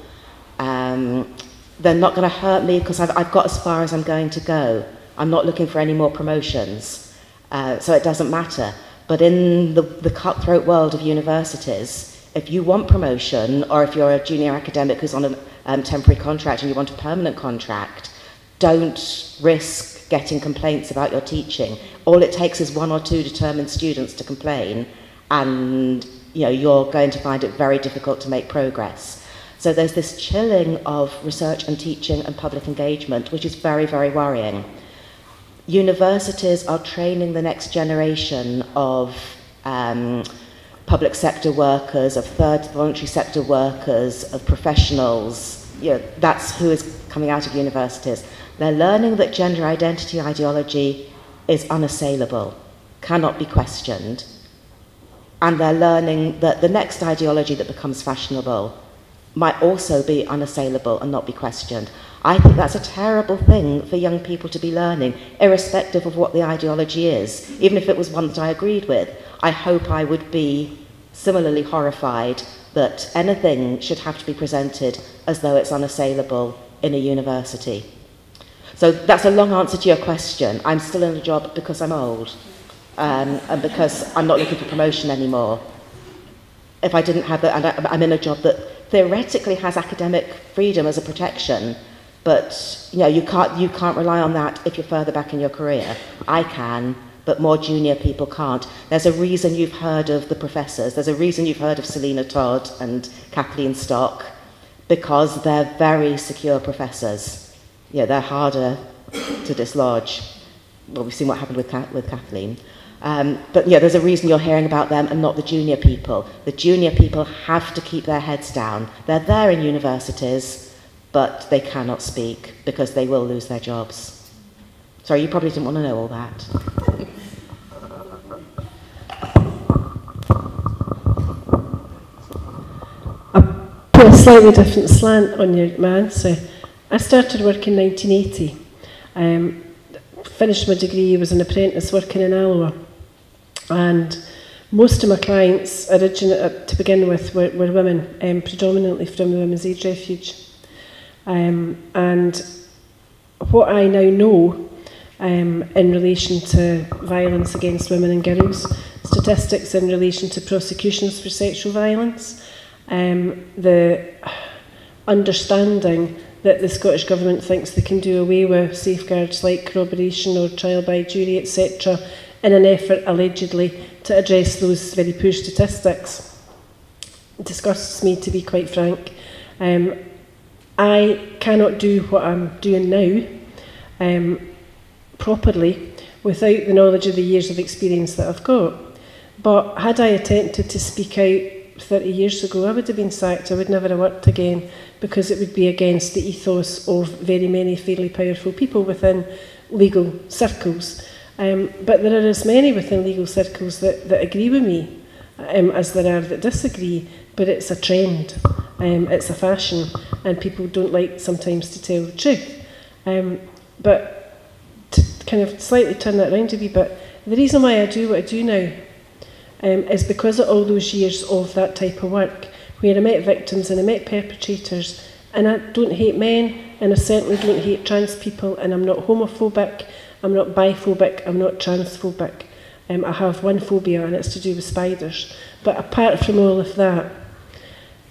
Um, they're not going to hurt me because I've, I've got as far as I'm going to go. I'm not looking for any more promotions, uh, so it doesn't matter. But in the, the cutthroat world of universities, if you want promotion or if you're a junior academic who's on a um, temporary contract and you want a permanent contract, don't risk getting complaints about your teaching. All it takes is one or two determined students to complain and you know, you're going to find it very difficult to make progress. So there's this chilling of research and teaching and public engagement, which is very, very worrying universities are training the next generation of um, public sector workers, of third voluntary sector workers, of professionals. You know, that's who is coming out of universities. They're learning that gender identity ideology is unassailable, cannot be questioned. And they're learning that the next ideology that becomes fashionable might also be unassailable and not be questioned. I think that's a terrible thing for young people to be learning, irrespective of what the ideology is, even if it was one that I agreed with. I hope I would be similarly horrified that anything should have to be presented as though it's unassailable in a university. So that's a long answer to your question. I'm still in a job because I'm old um, and because I'm not looking for promotion anymore. If I didn't have that, and I'm in a job that theoretically has academic freedom as a protection, but you know, you can't, you can't rely on that if you're further back in your career. I can, but more junior people can't. There's a reason you've heard of the professors. There's a reason you've heard of Selina Todd and Kathleen Stock, because they're very secure professors. Yeah, they're harder to dislodge. Well, we've seen what happened with, with Kathleen. Um, but yeah, there's a reason you're hearing about them and not the junior people. The junior people have to keep their heads down. They're there in universities but they cannot speak because they will lose their jobs. Sorry, you probably didn't want to know all that. A slightly different slant on your my answer. I started work in 1980. Um, finished my degree, was an apprentice working in Alloa. And most of my clients, origin, uh, to begin with, were, were women, um, predominantly from the Women's Aid Refuge. Um, and what I now know um, in relation to violence against women and girls, statistics in relation to prosecutions for sexual violence, um, the understanding that the Scottish Government thinks they can do away with safeguards like corroboration or trial by jury, etc., in an effort allegedly to address those very poor statistics. It disgusts me, to be quite frank. Um, I cannot do what I'm doing now um, properly without the knowledge of the years of experience that I've got. But had I attempted to speak out 30 years ago, I would have been sacked. I would never have worked again because it would be against the ethos of very many fairly powerful people within legal circles. Um, but there are as many within legal circles that, that agree with me um, as there are that disagree, but it's a trend, um, it's a fashion, and people don't like sometimes to tell the truth. Um, but to kind of slightly turn that around a wee bit, the reason why I do what I do now um, is because of all those years of that type of work where I met victims and I met perpetrators and I don't hate men and I certainly don't hate trans people and I'm not homophobic, I'm not biphobic, I'm not transphobic. Um, I have one phobia and it's to do with spiders. But apart from all of that,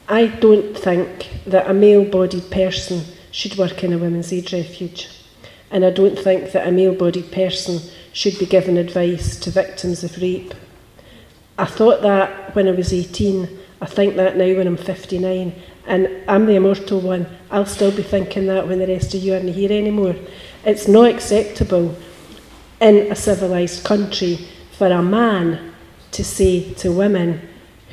I don't think that a male-bodied person should work in a women's aid refuge. And I don't think that a male-bodied person should be given advice to victims of rape. I thought that when I was 18 I think that now when I'm 59, and I'm the immortal one, I'll still be thinking that when the rest of you aren't here anymore. It's not acceptable in a civilised country for a man to say to women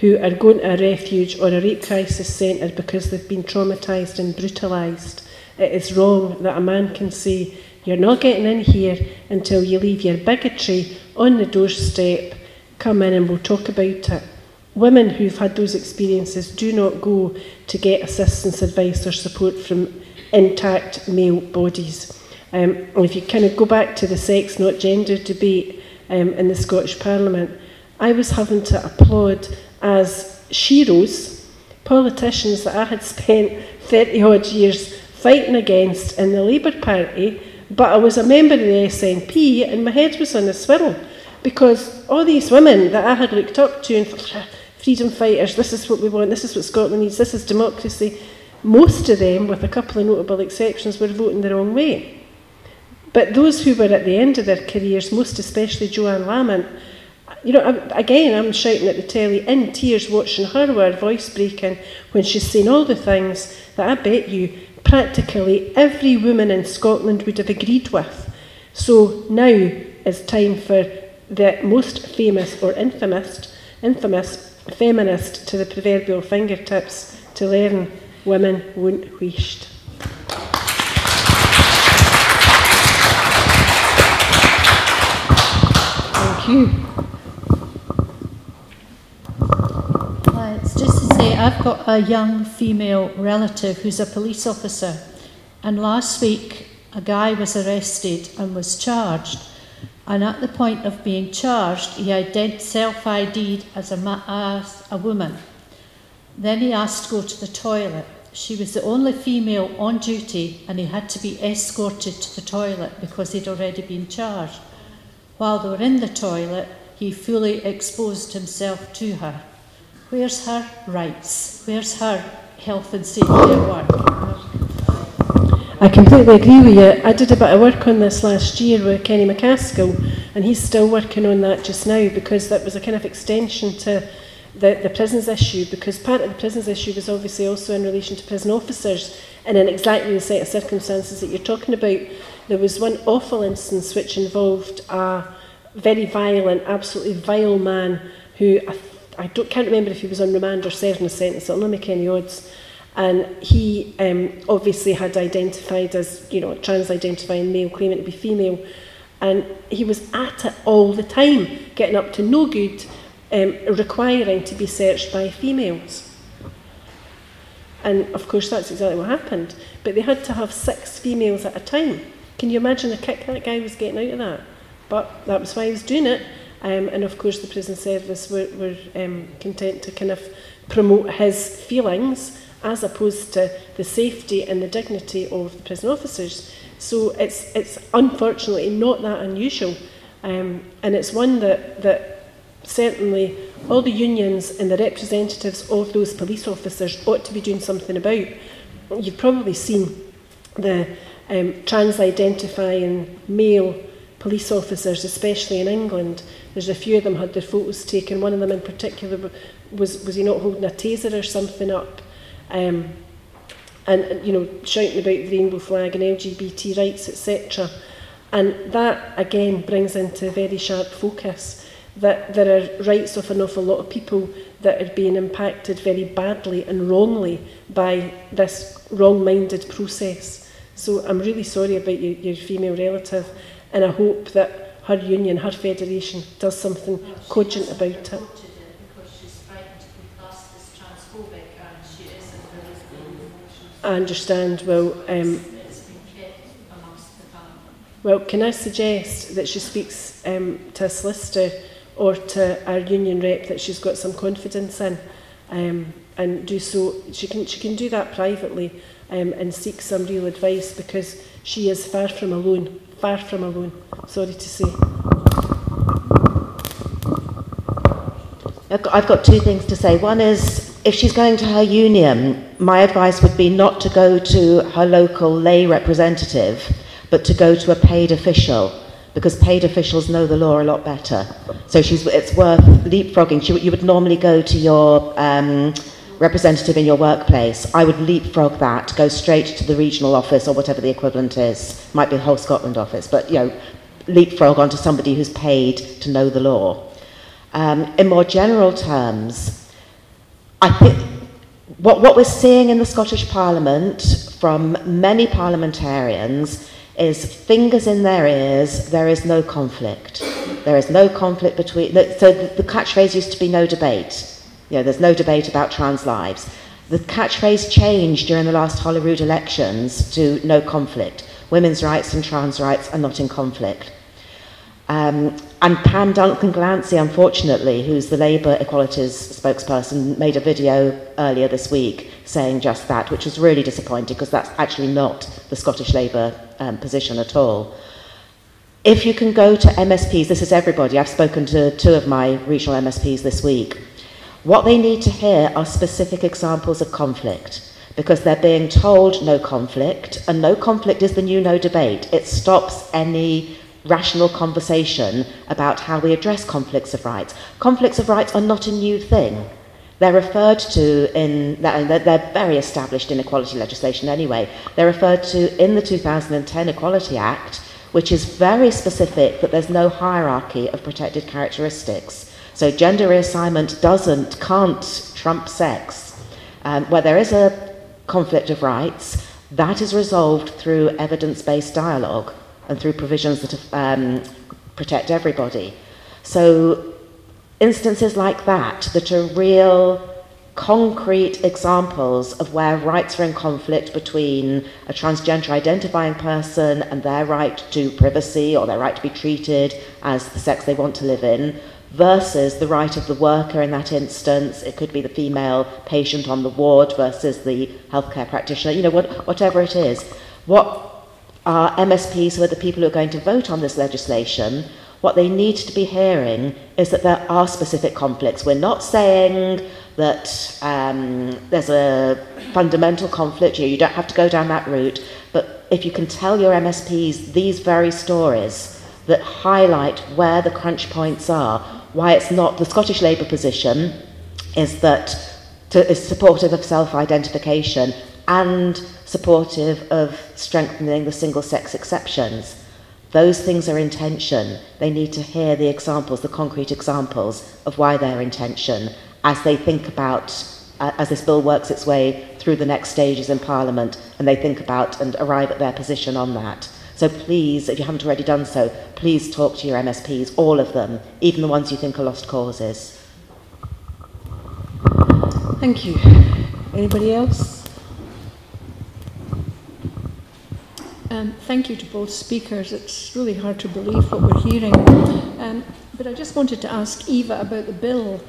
who are going to a refuge or a rape crisis centre because they've been traumatised and brutalised. It is wrong that a man can say, You're not getting in here until you leave your bigotry on the doorstep. Come in and we'll talk about it. Women who've had those experiences do not go to get assistance, advice, or support from intact male bodies. Um, if you kind of go back to the sex, not gender debate um, in the Scottish Parliament, I was having to applaud as sheroes, politicians that I had spent 30 odd years fighting against in the Labour Party, but I was a member of the SNP and my head was on a swivel because all these women that I had looked up to and thought, freedom fighters, this is what we want, this is what Scotland needs, this is democracy. Most of them, with a couple of notable exceptions, were voting the wrong way. But those who were at the end of their careers, most especially Johann Lamont, you know, again, I'm shouting at the telly in tears watching her word voice breaking when she's saying all the things that I bet you practically every woman in Scotland would have agreed with. So now is time for the most famous or infamous, infamous feminist to the proverbial fingertips to learn women won't wished. You. Uh, it's just to say, I've got a young female relative who's a police officer, and last week a guy was arrested and was charged and at the point of being charged, he self ID'd as a, as a woman. Then he asked to go to the toilet. She was the only female on duty, and he had to be escorted to the toilet because he'd already been charged. While they were in the toilet, he fully exposed himself to her. Where's her rights? Where's her health and safety at work? I completely agree with you. I did a bit of work on this last year with Kenny MacAskill, and he's still working on that just now because that was a kind of extension to the, the prisons issue, because part of the prisons issue was obviously also in relation to prison officers, and in exactly the set of circumstances that you're talking about. There was one awful instance which involved a very violent, absolutely vile man who I, I don't, can't remember if he was on remand or serving a sentence, it'll not make any odds. And he um, obviously had identified as, you know, trans-identifying male, claiming to be female. And he was at it all the time, getting up to no good, um, requiring to be searched by females. And of course, that's exactly what happened. But they had to have six females at a time. Can you imagine the kick that guy was getting out of that? But that was why he was doing it. Um, and of course, the prison service were, were um, content to kind of promote his feelings as opposed to the safety and the dignity of the prison officers. So it's, it's unfortunately not that unusual. Um, and it's one that, that certainly all the unions and the representatives of those police officers ought to be doing something about. You've probably seen the um, trans-identifying male police officers, especially in England. There's a few of them had their photos taken. One of them in particular was was he not holding a taser or something up, um, and you know shouting about the rainbow flag and LGBT rights, etc. And that again brings into very sharp focus that there are rights of an awful lot of people that are being impacted very badly and wrongly by this wrong-minded process. So I'm really sorry about your, your female relative and I hope that her union, her federation does something cogent about it. I understand. Well, um, well, can I suggest that she speaks um, to a solicitor or to our union rep that she's got some confidence in, um, and do so. She can she can do that privately um, and seek some real advice because she is far from alone. Far from alone. Sorry to say. I've got, two things to say. One is, if she's going to her union, my advice would be not to go to her local lay representative, but to go to a paid official, because paid officials know the law a lot better. So it's worth leapfrogging. She, you would normally go to your um, representative in your workplace. I would leapfrog that, go straight to the regional office or whatever the equivalent is. Might be the whole Scotland office, but you know, leapfrog onto somebody who's paid to know the law. Um, in more general terms, I think what, what we're seeing in the Scottish Parliament from many parliamentarians is fingers in their ears, there is no conflict. There is no conflict between, so the, the catchphrase used to be no debate. You know, there's no debate about trans lives. The catchphrase changed during the last Holyrood elections to no conflict. Women's rights and trans rights are not in conflict. Um, and Pam Duncan Glancy, unfortunately, who's the Labour Equalities spokesperson, made a video earlier this week saying just that, which was really disappointing because that's actually not the Scottish Labour um, position at all. If you can go to MSPs, this is everybody, I've spoken to two of my regional MSPs this week. What they need to hear are specific examples of conflict because they're being told no conflict, and no conflict is the new no debate. It stops any rational conversation about how we address conflicts of rights. Conflicts of rights are not a new thing. They're referred to in, they're very established in equality legislation anyway. They're referred to in the 2010 Equality Act, which is very specific that there's no hierarchy of protected characteristics. So gender reassignment doesn't, can't trump sex. Um, where there is a conflict of rights, that is resolved through evidence-based dialogue and through provisions that um, protect everybody. So instances like that, that are real concrete examples of where rights are in conflict between a transgender identifying person and their right to privacy or their right to be treated as the sex they want to live in versus the right of the worker in that instance. It could be the female patient on the ward versus the healthcare practitioner, you know, what, whatever it is. What our MSPs, who are the people who are going to vote on this legislation, what they need to be hearing is that there are specific conflicts. We're not saying that um, there's a fundamental conflict here, you don't have to go down that route, but if you can tell your MSPs these very stories that highlight where the crunch points are, why it's not the Scottish Labour position is that to, is supportive of self-identification and supportive of strengthening the single-sex exceptions. Those things are intention. They need to hear the examples, the concrete examples of why they're intention as they think about, uh, as this bill works its way through the next stages in Parliament and they think about and arrive at their position on that. So please, if you haven't already done so, please talk to your MSPs, all of them, even the ones you think are lost causes. Thank you. Anybody else? Um, thank you to both speakers. It's really hard to believe what we're hearing. Um, but I just wanted to ask Eva about the bill.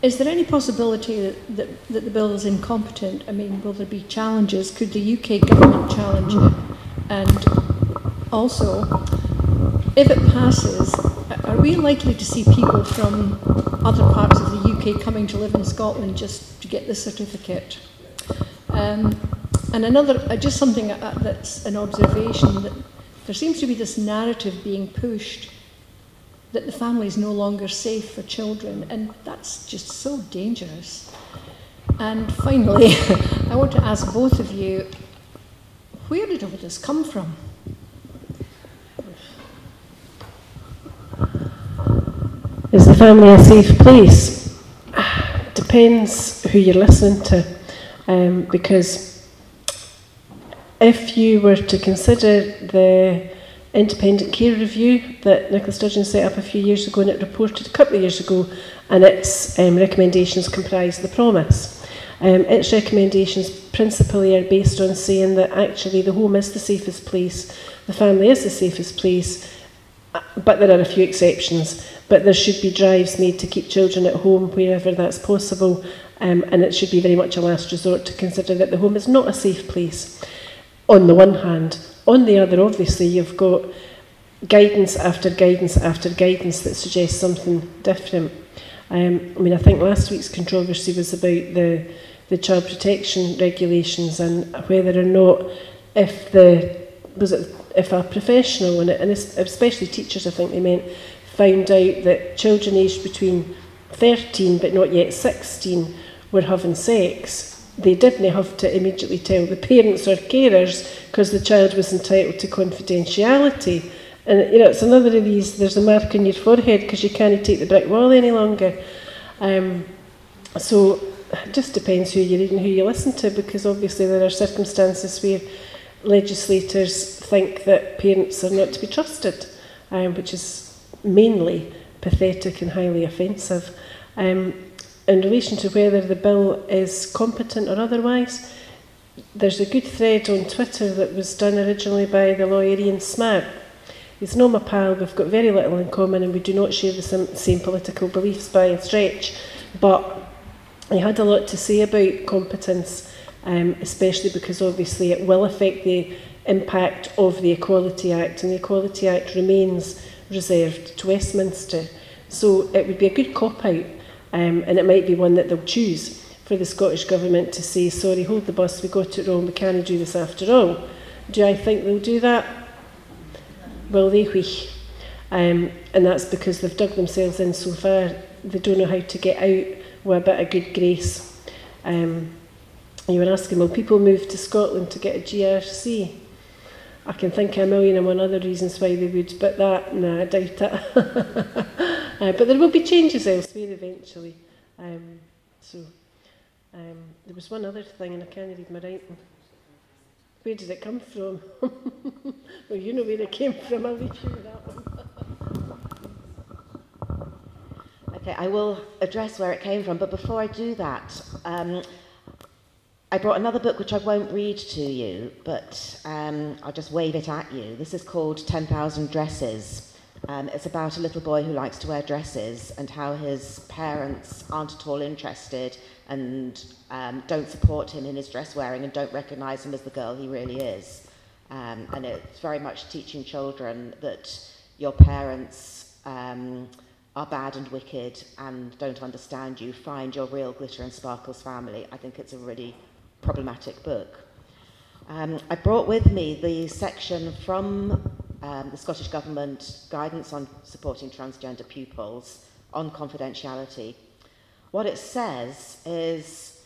Is there any possibility that, that, that, the bill is incompetent? I mean, will there be challenges? Could the UK government challenge it? And also, if it passes, are we likely to see people from other parts of the UK coming to live in Scotland just to get the certificate? Um, and another, uh, just something uh, that's an observation that there seems to be this narrative being pushed that the family is no longer safe for children, and that's just so dangerous. And finally, I want to ask both of you where did all this come from? The family a safe place? Depends who you're listening to, um, because if you were to consider the independent care review that Nicola Sturgeon set up a few years ago and it reported a couple of years ago, and its um, recommendations comprise the promise. Um, its recommendations principally are based on saying that actually the home is the safest place, the family is the safest place, but there are a few exceptions. But there should be drives made to keep children at home wherever that's possible, um, and it should be very much a last resort to consider that the home is not a safe place on the one hand. On the other, obviously, you've got guidance after guidance after guidance that suggests something different. Um, I mean, I think last week's controversy was about the, the child protection regulations and whether or not if the was it if a professional and, and especially teachers, I think they meant, found out that children aged between 13 but not yet 16 were having sex, they didn't have to immediately tell the parents or carers because the child was entitled to confidentiality. And you know, it's another of these. There's a mark on your forehead because you can't take the brick wall any longer. Um, so it just depends who you read and who you listen to, because obviously there are circumstances where legislators think that parents are not to be trusted, um, which is mainly pathetic and highly offensive. Um, in relation to whether the bill is competent or otherwise, there's a good thread on Twitter that was done originally by the lawyer Ian Smart. He's not my pal, we've got very little in common and we do not share the same political beliefs by a stretch, but he had a lot to say about competence, um, especially because obviously it will affect the impact of the Equality Act, and the Equality Act remains reserved to Westminster. So it would be a good cop-out Um, and it might be one that they'll choose for the Scottish Government to say, sorry, hold the bus, we got it wrong, we can't do this after all. Do I think they'll do that? Well, they? Wheech. Um, and that's because they've dug themselves in so far, they don't know how to get out with a bit of good grace. Um, you were asking, will people move to Scotland to get a GRC? I can think of a million and one other reasons why they would, but that, nah, I doubt it. uh, but there will be changes elsewhere eventually. Um, so um, there was one other thing, and I can't read my writing. Where did it come from? well, you know where it came from. I'll read you that one. okay, I will address where it came from, but before I do that, um, I brought another book which I won't read to you, but um, I'll just wave it at you. This is called 10,000 Dresses. Um, it's about a little boy who likes to wear dresses and how his parents aren't at all interested and um, don't support him in his dress wearing and don't recognize him as the girl he really is. Um, and it's very much teaching children that your parents um, are bad and wicked and don't understand you. Find your real glitter and sparkles family. I think it's a really problematic book. Um, I brought with me the section from um, the Scottish Government guidance on supporting transgender pupils on confidentiality. What it says is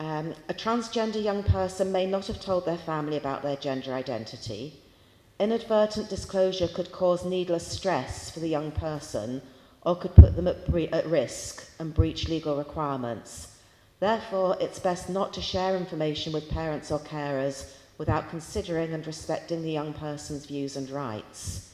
um, a transgender young person may not have told their family about their gender identity. Inadvertent disclosure could cause needless stress for the young person or could put them at, at risk and breach legal requirements. Therefore, it's best not to share information with parents or carers without considering and respecting the young person's views and rights.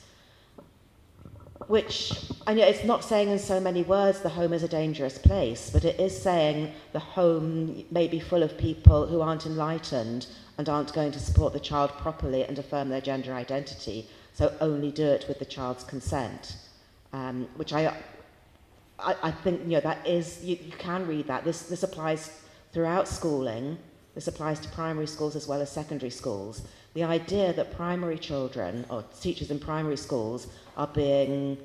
Which, I know it's not saying in so many words the home is a dangerous place, but it is saying the home may be full of people who aren't enlightened and aren't going to support the child properly and affirm their gender identity, so only do it with the child's consent. Um, which I, I, I think, you know, that is, you, you can read that. This, this applies throughout schooling. This applies to primary schools as well as secondary schools. The idea that primary children or teachers in primary schools are being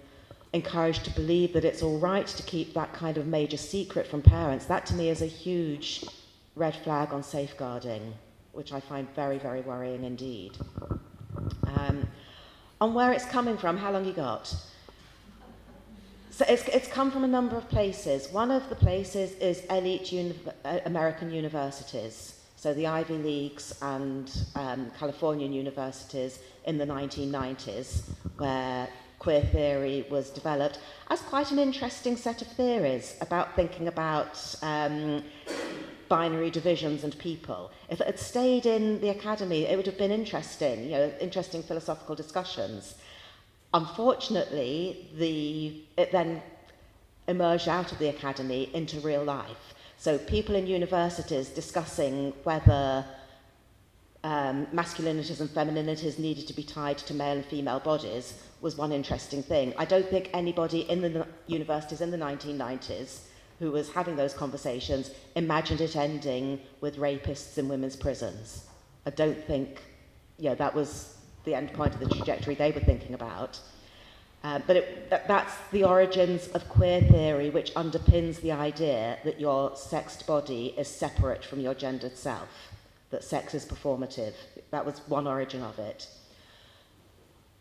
encouraged to believe that it's all right to keep that kind of major secret from parents, that to me is a huge red flag on safeguarding, which I find very, very worrying indeed. Um, on where it's coming from, how long you got? So it's, it's come from a number of places. One of the places is elite uni- uh, American universities, so the Ivy Leagues and um, Californian universities in the 1990s, where queer theory was developed as quite an interesting set of theories about thinking about um, binary divisions and people. If it had stayed in the academy, it would have been interesting, you know, interesting philosophical discussions. Unfortunately, the, it then emerged out of the academy into real life. So people in universities discussing whether um, masculinities and femininities needed to be tied to male and female bodies was one interesting thing. I don't think anybody in the universities in the 1990s who was having those conversations imagined it ending with rapists in women's prisons. I don't think, know, that was the end point of the trajectory they were thinking about. Uh, but it, that, that's the origins of queer theory, which underpins the idea that your sexed body is separate from your gendered self that sex is performative. That was one origin of it.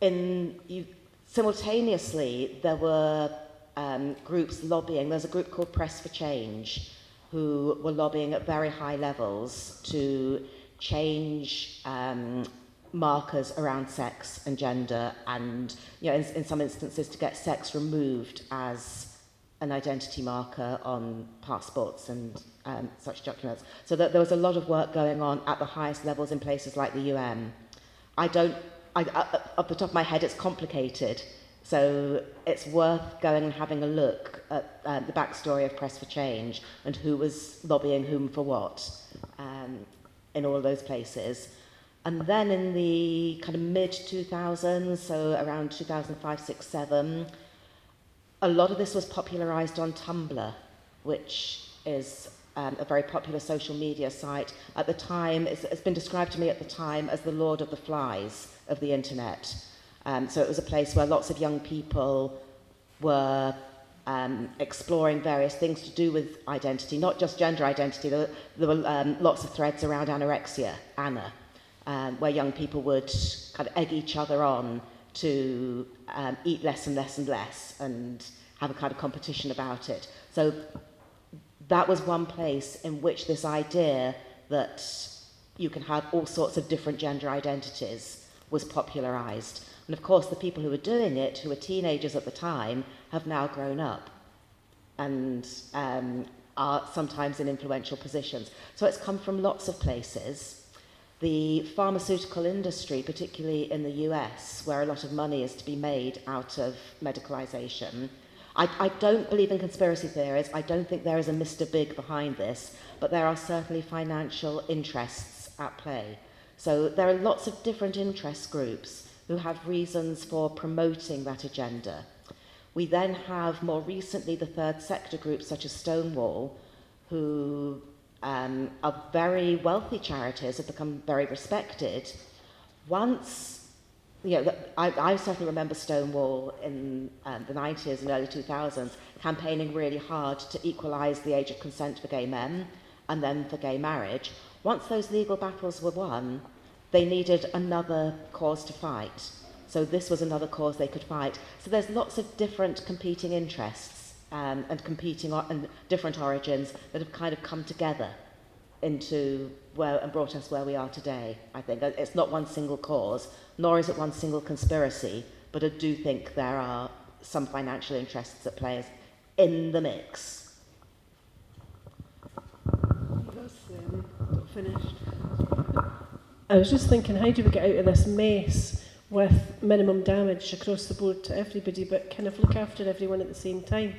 In, you, simultaneously, there were um, groups lobbying. There's a group called Press for Change who were lobbying at very high levels to change um, markers around sex and gender and, you know, in, in some instances, to get sex removed as an identity marker on passports and um, such documents. So that there was a lot of work going on at the highest levels in places like the UN. I don't, I, uh, the top of my head, it's complicated. So it's worth going and having a look at uh, the backstory of Press for Change and who was lobbying whom for what um, in all those places. And then in the kind of mid 2000s, so around 2005, 6, 7, a lot of this was popularized on Tumblr, which is um, a very popular social media site. At the time, it's, it's been described to me at the time as the Lord of the Flies of the internet. Um, so it was a place where lots of young people were um, exploring various things to do with identity, not just gender identity. There, there were um, lots of threads around anorexia, Anna, um, where young people would kind of egg each other on to um, eat less and less and less and have a kind of competition about it. So that was one place in which this idea that you can have all sorts of different gender identities was popularized. And of course, the people who were doing it, who were teenagers at the time, have now grown up and um, are sometimes in influential positions. So it's come from lots of places. The pharmaceutical industry, particularly in the US, where a lot of money is to be made out of medicalization. I, I don't believe in conspiracy theories. I don't think there is a Mr. Big behind this, but there are certainly financial interests at play. So there are lots of different interest groups who have reasons for promoting that agenda. We then have more recently the third sector groups such as Stonewall, who um, of very wealthy charities have become very respected. Once, you know, I, I certainly remember Stonewall in um, the 90s and early 2000s campaigning really hard to equalise the age of consent for gay men and then for gay marriage. Once those legal battles were won, they needed another cause to fight. So this was another cause they could fight. So there's lots of different competing interests um, and competing or, and different origins that have kind of come together into where and brought us where we are today. I think it's not one single cause, nor is it one single conspiracy, but I do think there are some financial interests at play in the mix. Finished. I was just thinking, how do we get out of this mess with minimum damage across the board to everybody, but kind of look after everyone at the same time?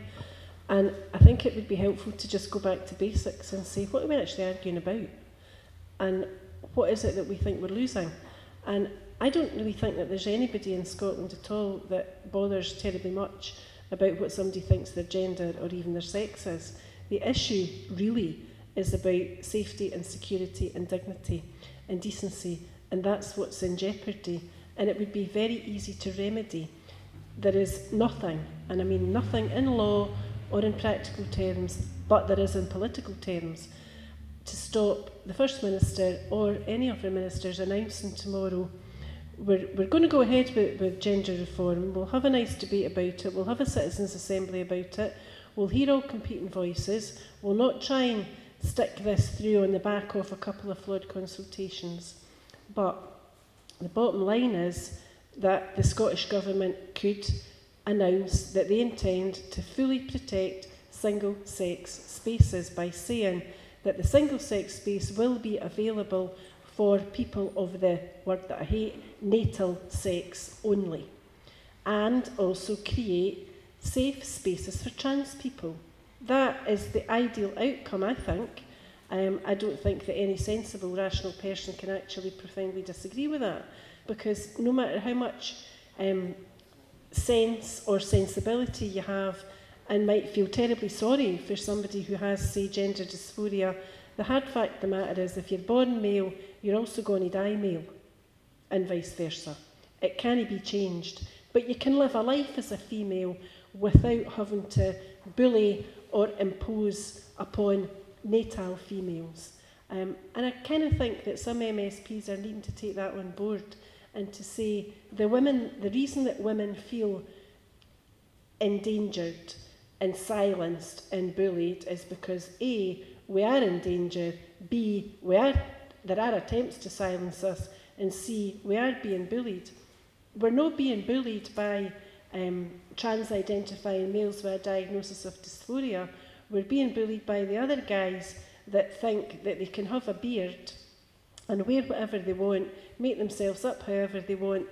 And I think it would be helpful to just go back to basics and say, what are we actually arguing about? And what is it that we think we're losing? And I don't really think that there's anybody in Scotland at all that bothers terribly much about what somebody thinks their gender or even their sex is. The issue really is about safety and security and dignity and decency, and that's what's in jeopardy. And it would be very easy to remedy. There is nothing, and I mean nothing in law or in practical terms, but there is in political terms, to stop the First Minister or any of the ministers announcing tomorrow we're, we're going to go ahead with, with gender reform. We'll have a nice debate about it. We'll have a citizens' assembly about it. We'll hear all competing voices. We'll not try and stick this through on the back of a couple of flawed consultations. But the bottom line is that the Scottish Government could announce that they intend to fully protect single-sex spaces by saying that the single-sex space will be available for people of the word that I hate, natal sex only, and also create safe spaces for trans people. That is the ideal outcome, I think. Um, I don't think that any sensible, rational person can actually profoundly disagree with that, because no matter how much um, sense or sensibility you have, and might feel terribly sorry for somebody who has, say, gender dysphoria, the hard fact of the matter is if you're born male, you're also going to die male, and vice versa. It can't be changed. But you can live a life as a female without having to bully or impose upon natal females. Um, and I kind of think that some MSPs are needing to take that on board and to say the women, the reason that women feel endangered and silenced and bullied is because A, we are in danger, B, we are, there are attempts to silence us, and C, we are being bullied. We're not being bullied by um, trans-identifying males with a diagnosis of dysphoria. We're being bullied by the other guys that think that they can have a beard and wear whatever they want, make themselves up however they want,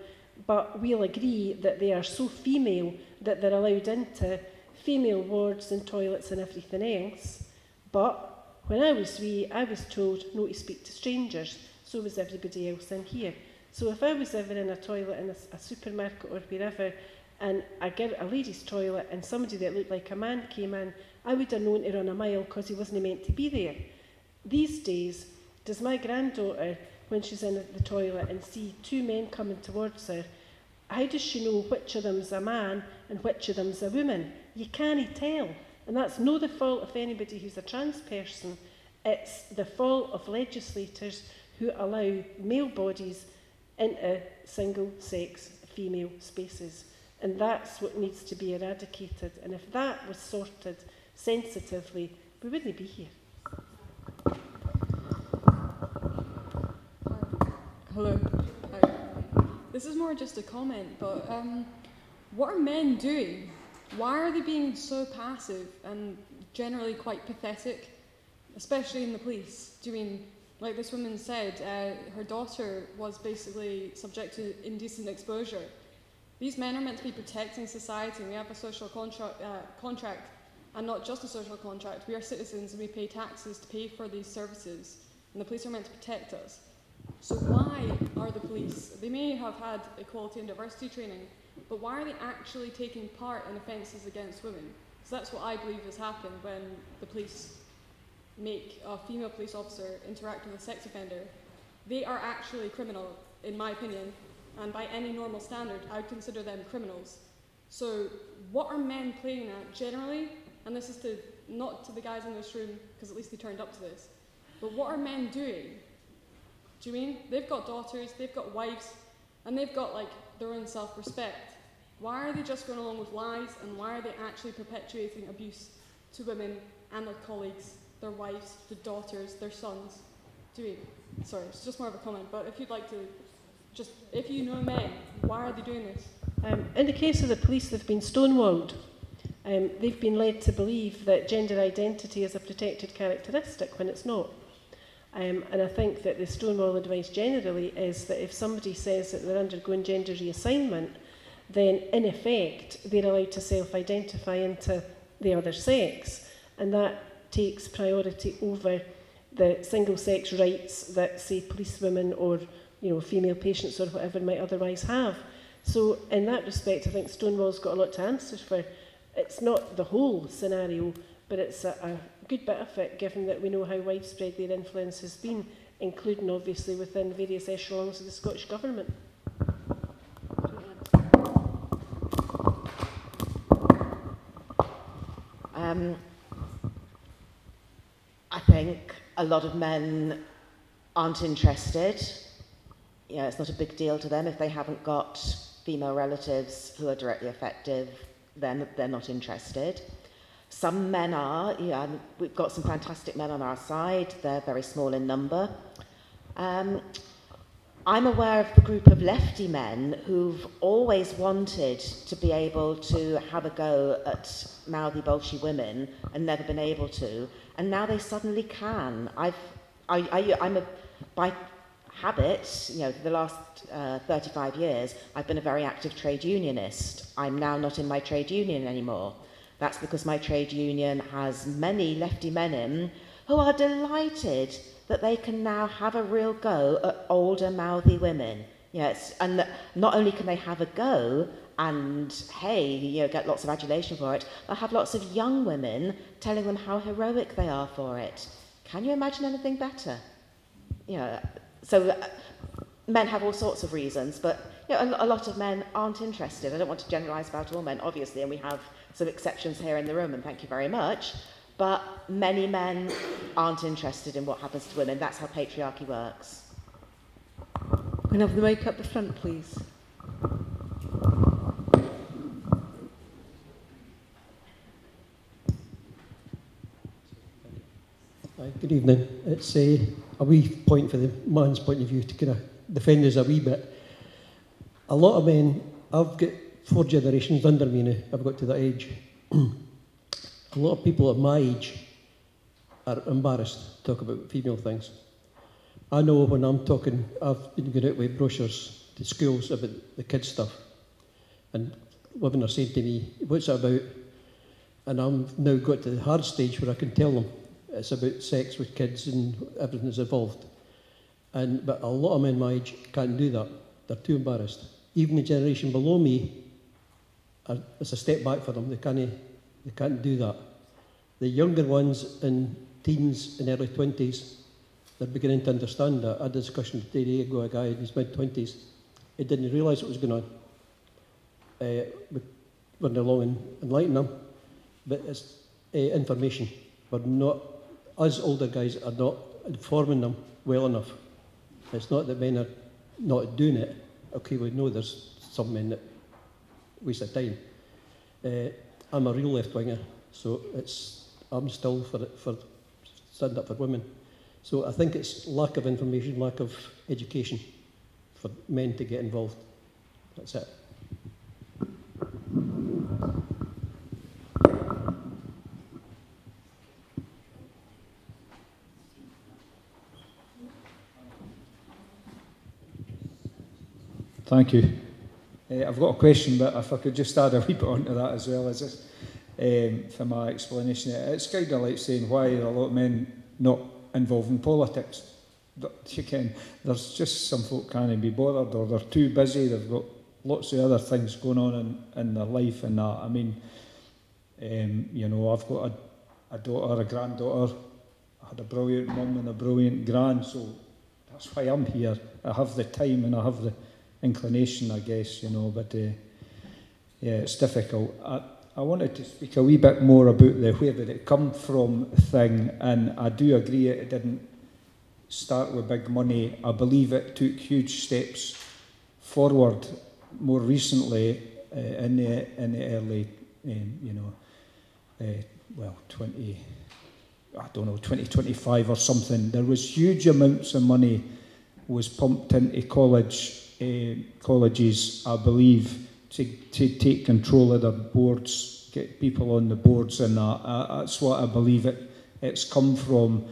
but we'll agree that they are so female that they're allowed into female wards and toilets and everything else. But when I was wee, I was told not to speak to strangers. So was everybody else in here. So if I was ever in a toilet in a, a supermarket or wherever, and I get a lady's toilet and somebody that looked like a man came in, I would have known to run a mile because he wasn't meant to be there. These days, does my granddaughter, when she's in the toilet and see two men coming towards her, how does she know which of them's a man and which of them's a woman? You can't tell. And that's no the fault of anybody who's a trans person. It's the fault of legislators who allow male bodies into single-sex female spaces. And that's what needs to be eradicated. And if that was sorted sensitively, we wouldn't be here. Hello. Hi. This is more just a comment, but um, what are men doing why are they being so passive and generally quite pathetic, especially in the police? Do you mean, like this woman said, uh, her daughter was basically subject to indecent exposure? These men are meant to be protecting society, we have a social contra- uh, contract, and not just a social contract. We are citizens and we pay taxes to pay for these services, and the police are meant to protect us. So, why are the police? They may have had equality and diversity training, but why are they actually taking part in offences against women? So that's what I believe has happened when the police make a female police officer interact with a sex offender. They are actually criminal, in my opinion, and by any normal standard, I would consider them criminals. So, what are men playing at generally? And this is to not to the guys in this room, because at least they turned up to this. But what are men doing? Do you mean they've got daughters, they've got wives, and they've got like their own self respect. Why are they just going along with lies and why are they actually perpetuating abuse to women and their colleagues, their wives, their daughters, their sons? Do you mean? sorry, it's just more of a comment, but if you'd like to just if you know men, why are they doing this? Um, in the case of the police, they've been stonewalled. Um, they've been led to believe that gender identity is a protected characteristic when it's not. Um, and I think that the Stonewall advice generally is that if somebody says that they're undergoing gender reassignment, then in effect they're allowed to self-identify into the other sex. And that takes priority over the single-sex rights that, say, policewomen or you know, female patients or whatever might otherwise have. So in that respect, I think Stonewall's got a lot to answer for. It's not the whole scenario, but it's a, a good bit of it, given that we know how widespread their influence has been, including obviously within various echelons of the Scottish Government. Um, I think a lot of men aren't interested. It's not a big deal to them if they haven't got female relatives who are directly effective, then they're not interested. Some men are, yeah, we've got some fantastic men on our side, they're very small in number. Um, I'm aware of the group of lefty men who've always wanted to be able to have a go at mouthy, bolshy women and never been able to, and now they suddenly can. I've, I, I, I'm a, by habit, you know, the last uh, 35 years, I've been a very active trade unionist. I'm now not in my trade union anymore. That's because my trade union has many lefty men in who are delighted that they can now have a real go at older, mouthy women. Yes, and not only can they have a go and, hey, you know, get lots of adulation for it, they'll have lots of young women telling them how heroic they are for it. Can you imagine anything better? You know, so uh, men have all sorts of reasons, but you know, a, a lot of men aren't interested. I don't want to generalise about all men, obviously, and we have some exceptions here in the room, and thank you very much. But many men aren't interested in what happens to women. That's how patriarchy works. Can I have the mic up the front, please? Hi, good evening. It's uh, a wee point for the man's point of view to kind of defend us a wee bit. A lot of men, I've got four generations under me now, I've got to that age. a lot of people of my age are embarrassed to talk about female things. I know when I'm talking, I've been going out with brochures to schools about the kids stuff. And women are saying to me, what's it about? And I'm now got to the hard stage where I can tell them it's about sex with kids and everything that's involved. And, but a lot of men my age can't do that. They're too embarrassed. Even the generation below me, it's a step back for them. They can't, they can't do that. The younger ones in teens and early 20s, they're beginning to understand that. I had a discussion a day ago, a guy in his mid 20s, he didn't realise what was going on. Uh, we went along and enlightened him, but it's uh, information. We're not, us older guys are not informing them well enough. It's not that men are not doing it. Okay, we know there's some men that waste of time. Uh, I'm a real left winger, so it's I'm still for for stand up for women. So I think it's lack of information, lack of education for men to get involved. That's it. Thank you. Uh, I've got a question, but if I could just add a wee bit onto that as well as this, um, for my explanation. It's kind of like saying why are a lot of men not involved in politics. But You can, there's just some folk can't be bothered or they're too busy, they've got lots of other things going on in, in their life and that. I mean, um, you know, I've got a, a daughter, a granddaughter, I had a brilliant mum and a brilliant grand, so that's why I'm here. I have the time and I have the inclination, I guess, you know, but uh, yeah, it's difficult. I, I wanted to speak a wee bit more about the where did it come from thing, and I do agree it didn't start with big money. I believe it took huge steps forward more recently uh, in the in the early, um, you know, uh, well, 20, I don't know, 2025 or something. There was huge amounts of money was pumped into college colleges, I believe, to, to take control of the boards, get people on the boards, and that. Uh, that's what I believe it, it's come from.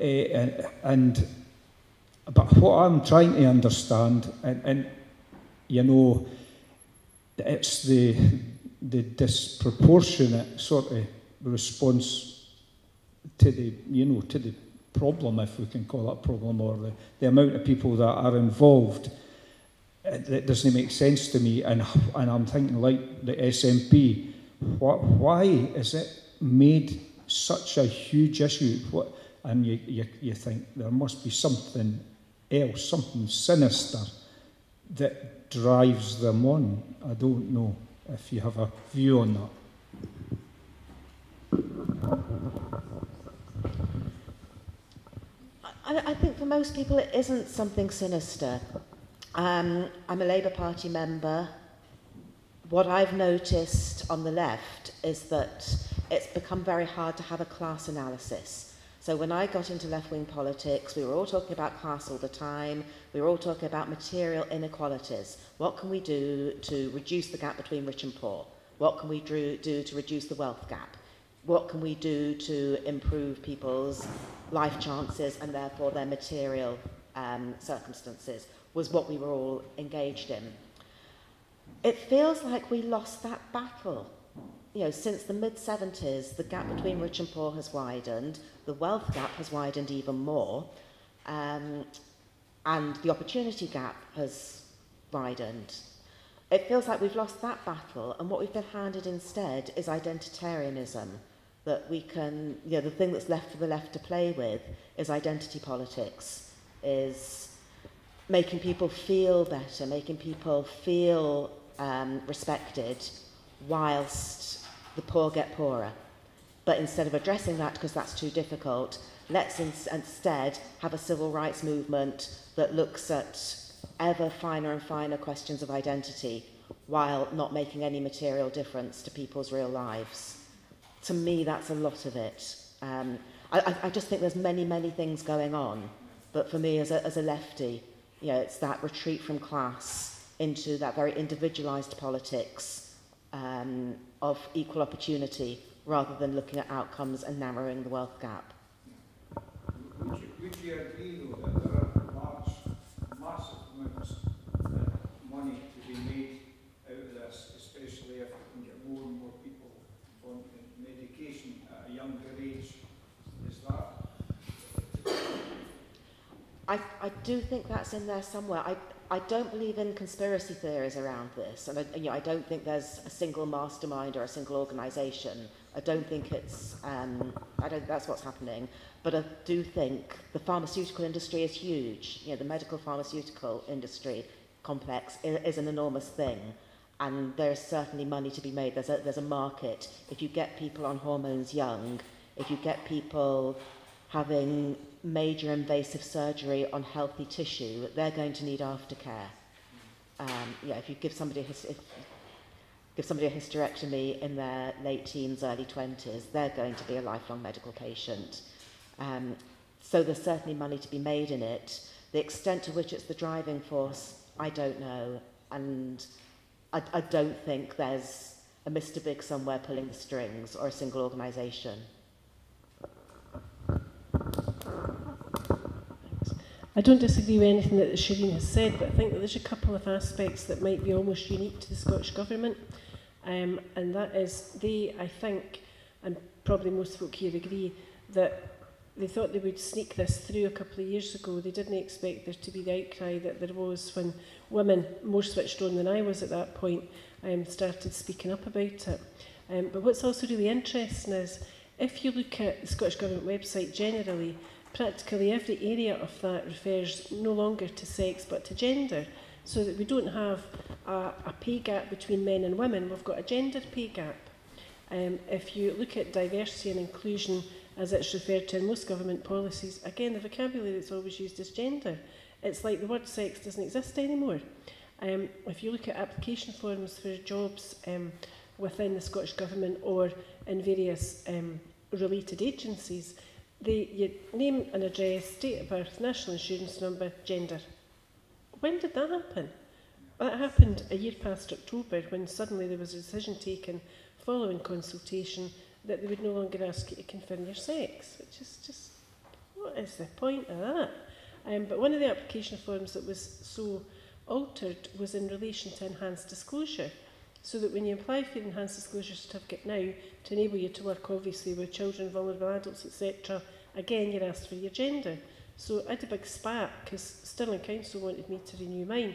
Uh, and, and but what I'm trying to understand, and, and you know, it's the the disproportionate sort of response to the you know to the problem, if we can call that problem, or the, the amount of people that are involved, it, doesn't make sense to me. And, and I'm thinking, like the SNP, what, why is it made such a huge issue? What, and you, you, you think there must be something else, something sinister that drives them on. I don't know if you have a view on that. I, I think for most people it isn't something sinister. Um, I'm a Labour Party member. What I've noticed on the left is that it's become very hard to have a class analysis. So when I got into left-wing politics, we were all talking about class all the time. We were all talking about material inequalities. What can we do to reduce the gap between rich and poor? What can we do to reduce the wealth gap? What can we do to improve people's life chances and therefore their material um, circumstances was what we were all engaged in. It feels like we lost that battle. You know, since the mid 70s, the gap between rich and poor has widened, the wealth gap has widened even more, um, and the opportunity gap has widened. It feels like we've lost that battle, and what we've been handed instead is identitarianism that we can, you know, the thing that's left for the left to play with is identity politics, is making people feel better, making people feel um, respected whilst the poor get poorer. But instead of addressing that because that's too difficult, let's in instead have a civil rights movement that looks at ever finer and finer questions of identity while not making any material difference to people's real lives. to me, that's a lot of it. Um, I, I just think there's many, many things going on. But for me, as a, as a lefty, you know, it's that retreat from class into that very individualised politics um, of equal opportunity rather than looking at outcomes and narrowing the wealth gap. Would you, would you agree, though, that there are large, massive amounts of money to be made out of this, especially if we can get more and more people on medication at a younger age? Is that? I, I do think that's in there somewhere. I, I don't believe in conspiracy theories around this, and I, you know, I don't think there's a single mastermind or a single organisation. I don't think it's, um, I don't, that's what's happening. But I do think the pharmaceutical industry is huge. You know, the medical pharmaceutical industry complex is, is an enormous thing. And there's certainly money to be made. There's a, there's a market. If you get people on hormones young, if you get people having major invasive surgery on healthy tissue, they're going to need aftercare. Um, yeah, if you give somebody a, give somebody a hysterectomy in their late teens, early 20s, they're going to be a lifelong medical patient. Um, so there's certainly money to be made in it. The extent to which it's the driving force, I don't know. And I, I don't think there's a Mr. Big somewhere pulling the strings or a single organisation. I don't disagree with anything that Shereen has said, but I think that there's a couple of aspects that might be almost unique to the Scottish Government. Um, and that is, they, I think, and probably most folk here agree, that they thought they would sneak this through a couple of years ago. They didn't expect there to be the outcry that there was when women, more switched on than I was at that point, um, started speaking up about it. Um, but what's also really interesting is, if you look at the Scottish Government website generally, practically every area of that refers no longer to sex but to gender. So that we don't have a, a pay gap between men and women, we've got a gender pay gap. Um, if you look at diversity and inclusion as it's referred to in most government policies, again, the vocabulary that's always used is gender. It's like the word sex doesn't exist anymore. Um, if you look at application forms for jobs um, within the Scottish Government or in various um, related agencies, the you name and address, date of birth, national insurance number, gender. When did that happen? Well, That happened a year past October when suddenly there was a decision taken following consultation that they would no longer ask you to confirm your sex, which is just, what is the point of that? Um, but one of the application forms that was so altered was in relation to enhanced disclosure. so that when you apply for the enhanced disclosure certificate now to enable you to work obviously with children, vulnerable adults, etc., again you're asked for your gender. So I had a big spat because Stirling Council wanted me to renew mine.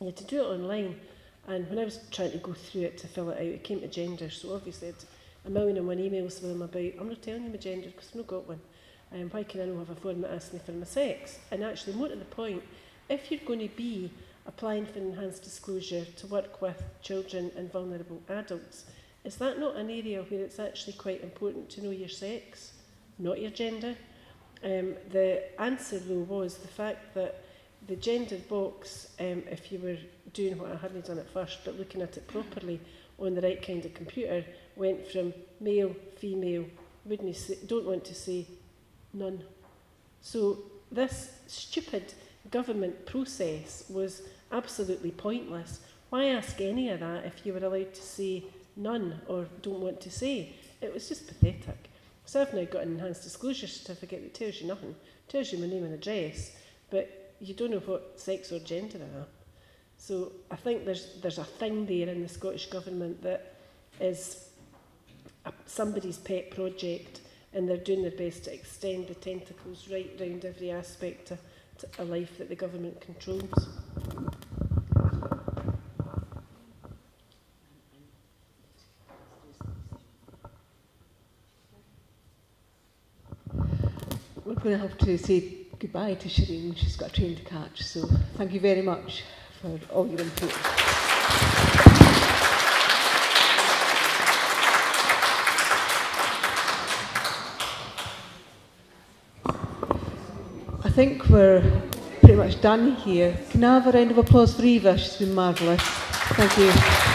You had to do it online and when I was trying to go through it to fill it out, it came to gender. So obviously I had a million and one emails with them about, I'm not telling you my gender because I've not got one. Um, why can I not have a form that asks me for my sex? And actually, more to the point, if you're going to be applying for enhanced disclosure to work with children and vulnerable adults, is that not an area where it's actually quite important to know your sex, not your gender? Um, the answer, though, was the fact that the gender box, um, if you were doing what I hadn't done at first, but looking at it properly on the right kind of computer, went from male, female, wouldn't say, don't want to say none. So this stupid government process was absolutely pointless. Why ask any of that if you were allowed to say none or don't want to say? It was just pathetic. So I've now got an enhanced disclosure certificate that tells you nothing, it tells you my name and address, but you don't know what sex or gender I am. So I think there's, there's a thing there in the Scottish Government that is a, somebody's pet project and they're doing their best to extend the tentacles right round every aspect of a life that the government controls. We're going to have to say goodbye to Shireen. She's got a train to catch. So thank you very much for all your input. think we're pretty much done here. Can I have a round of applause for Eva? She's been marvellous. Thank you.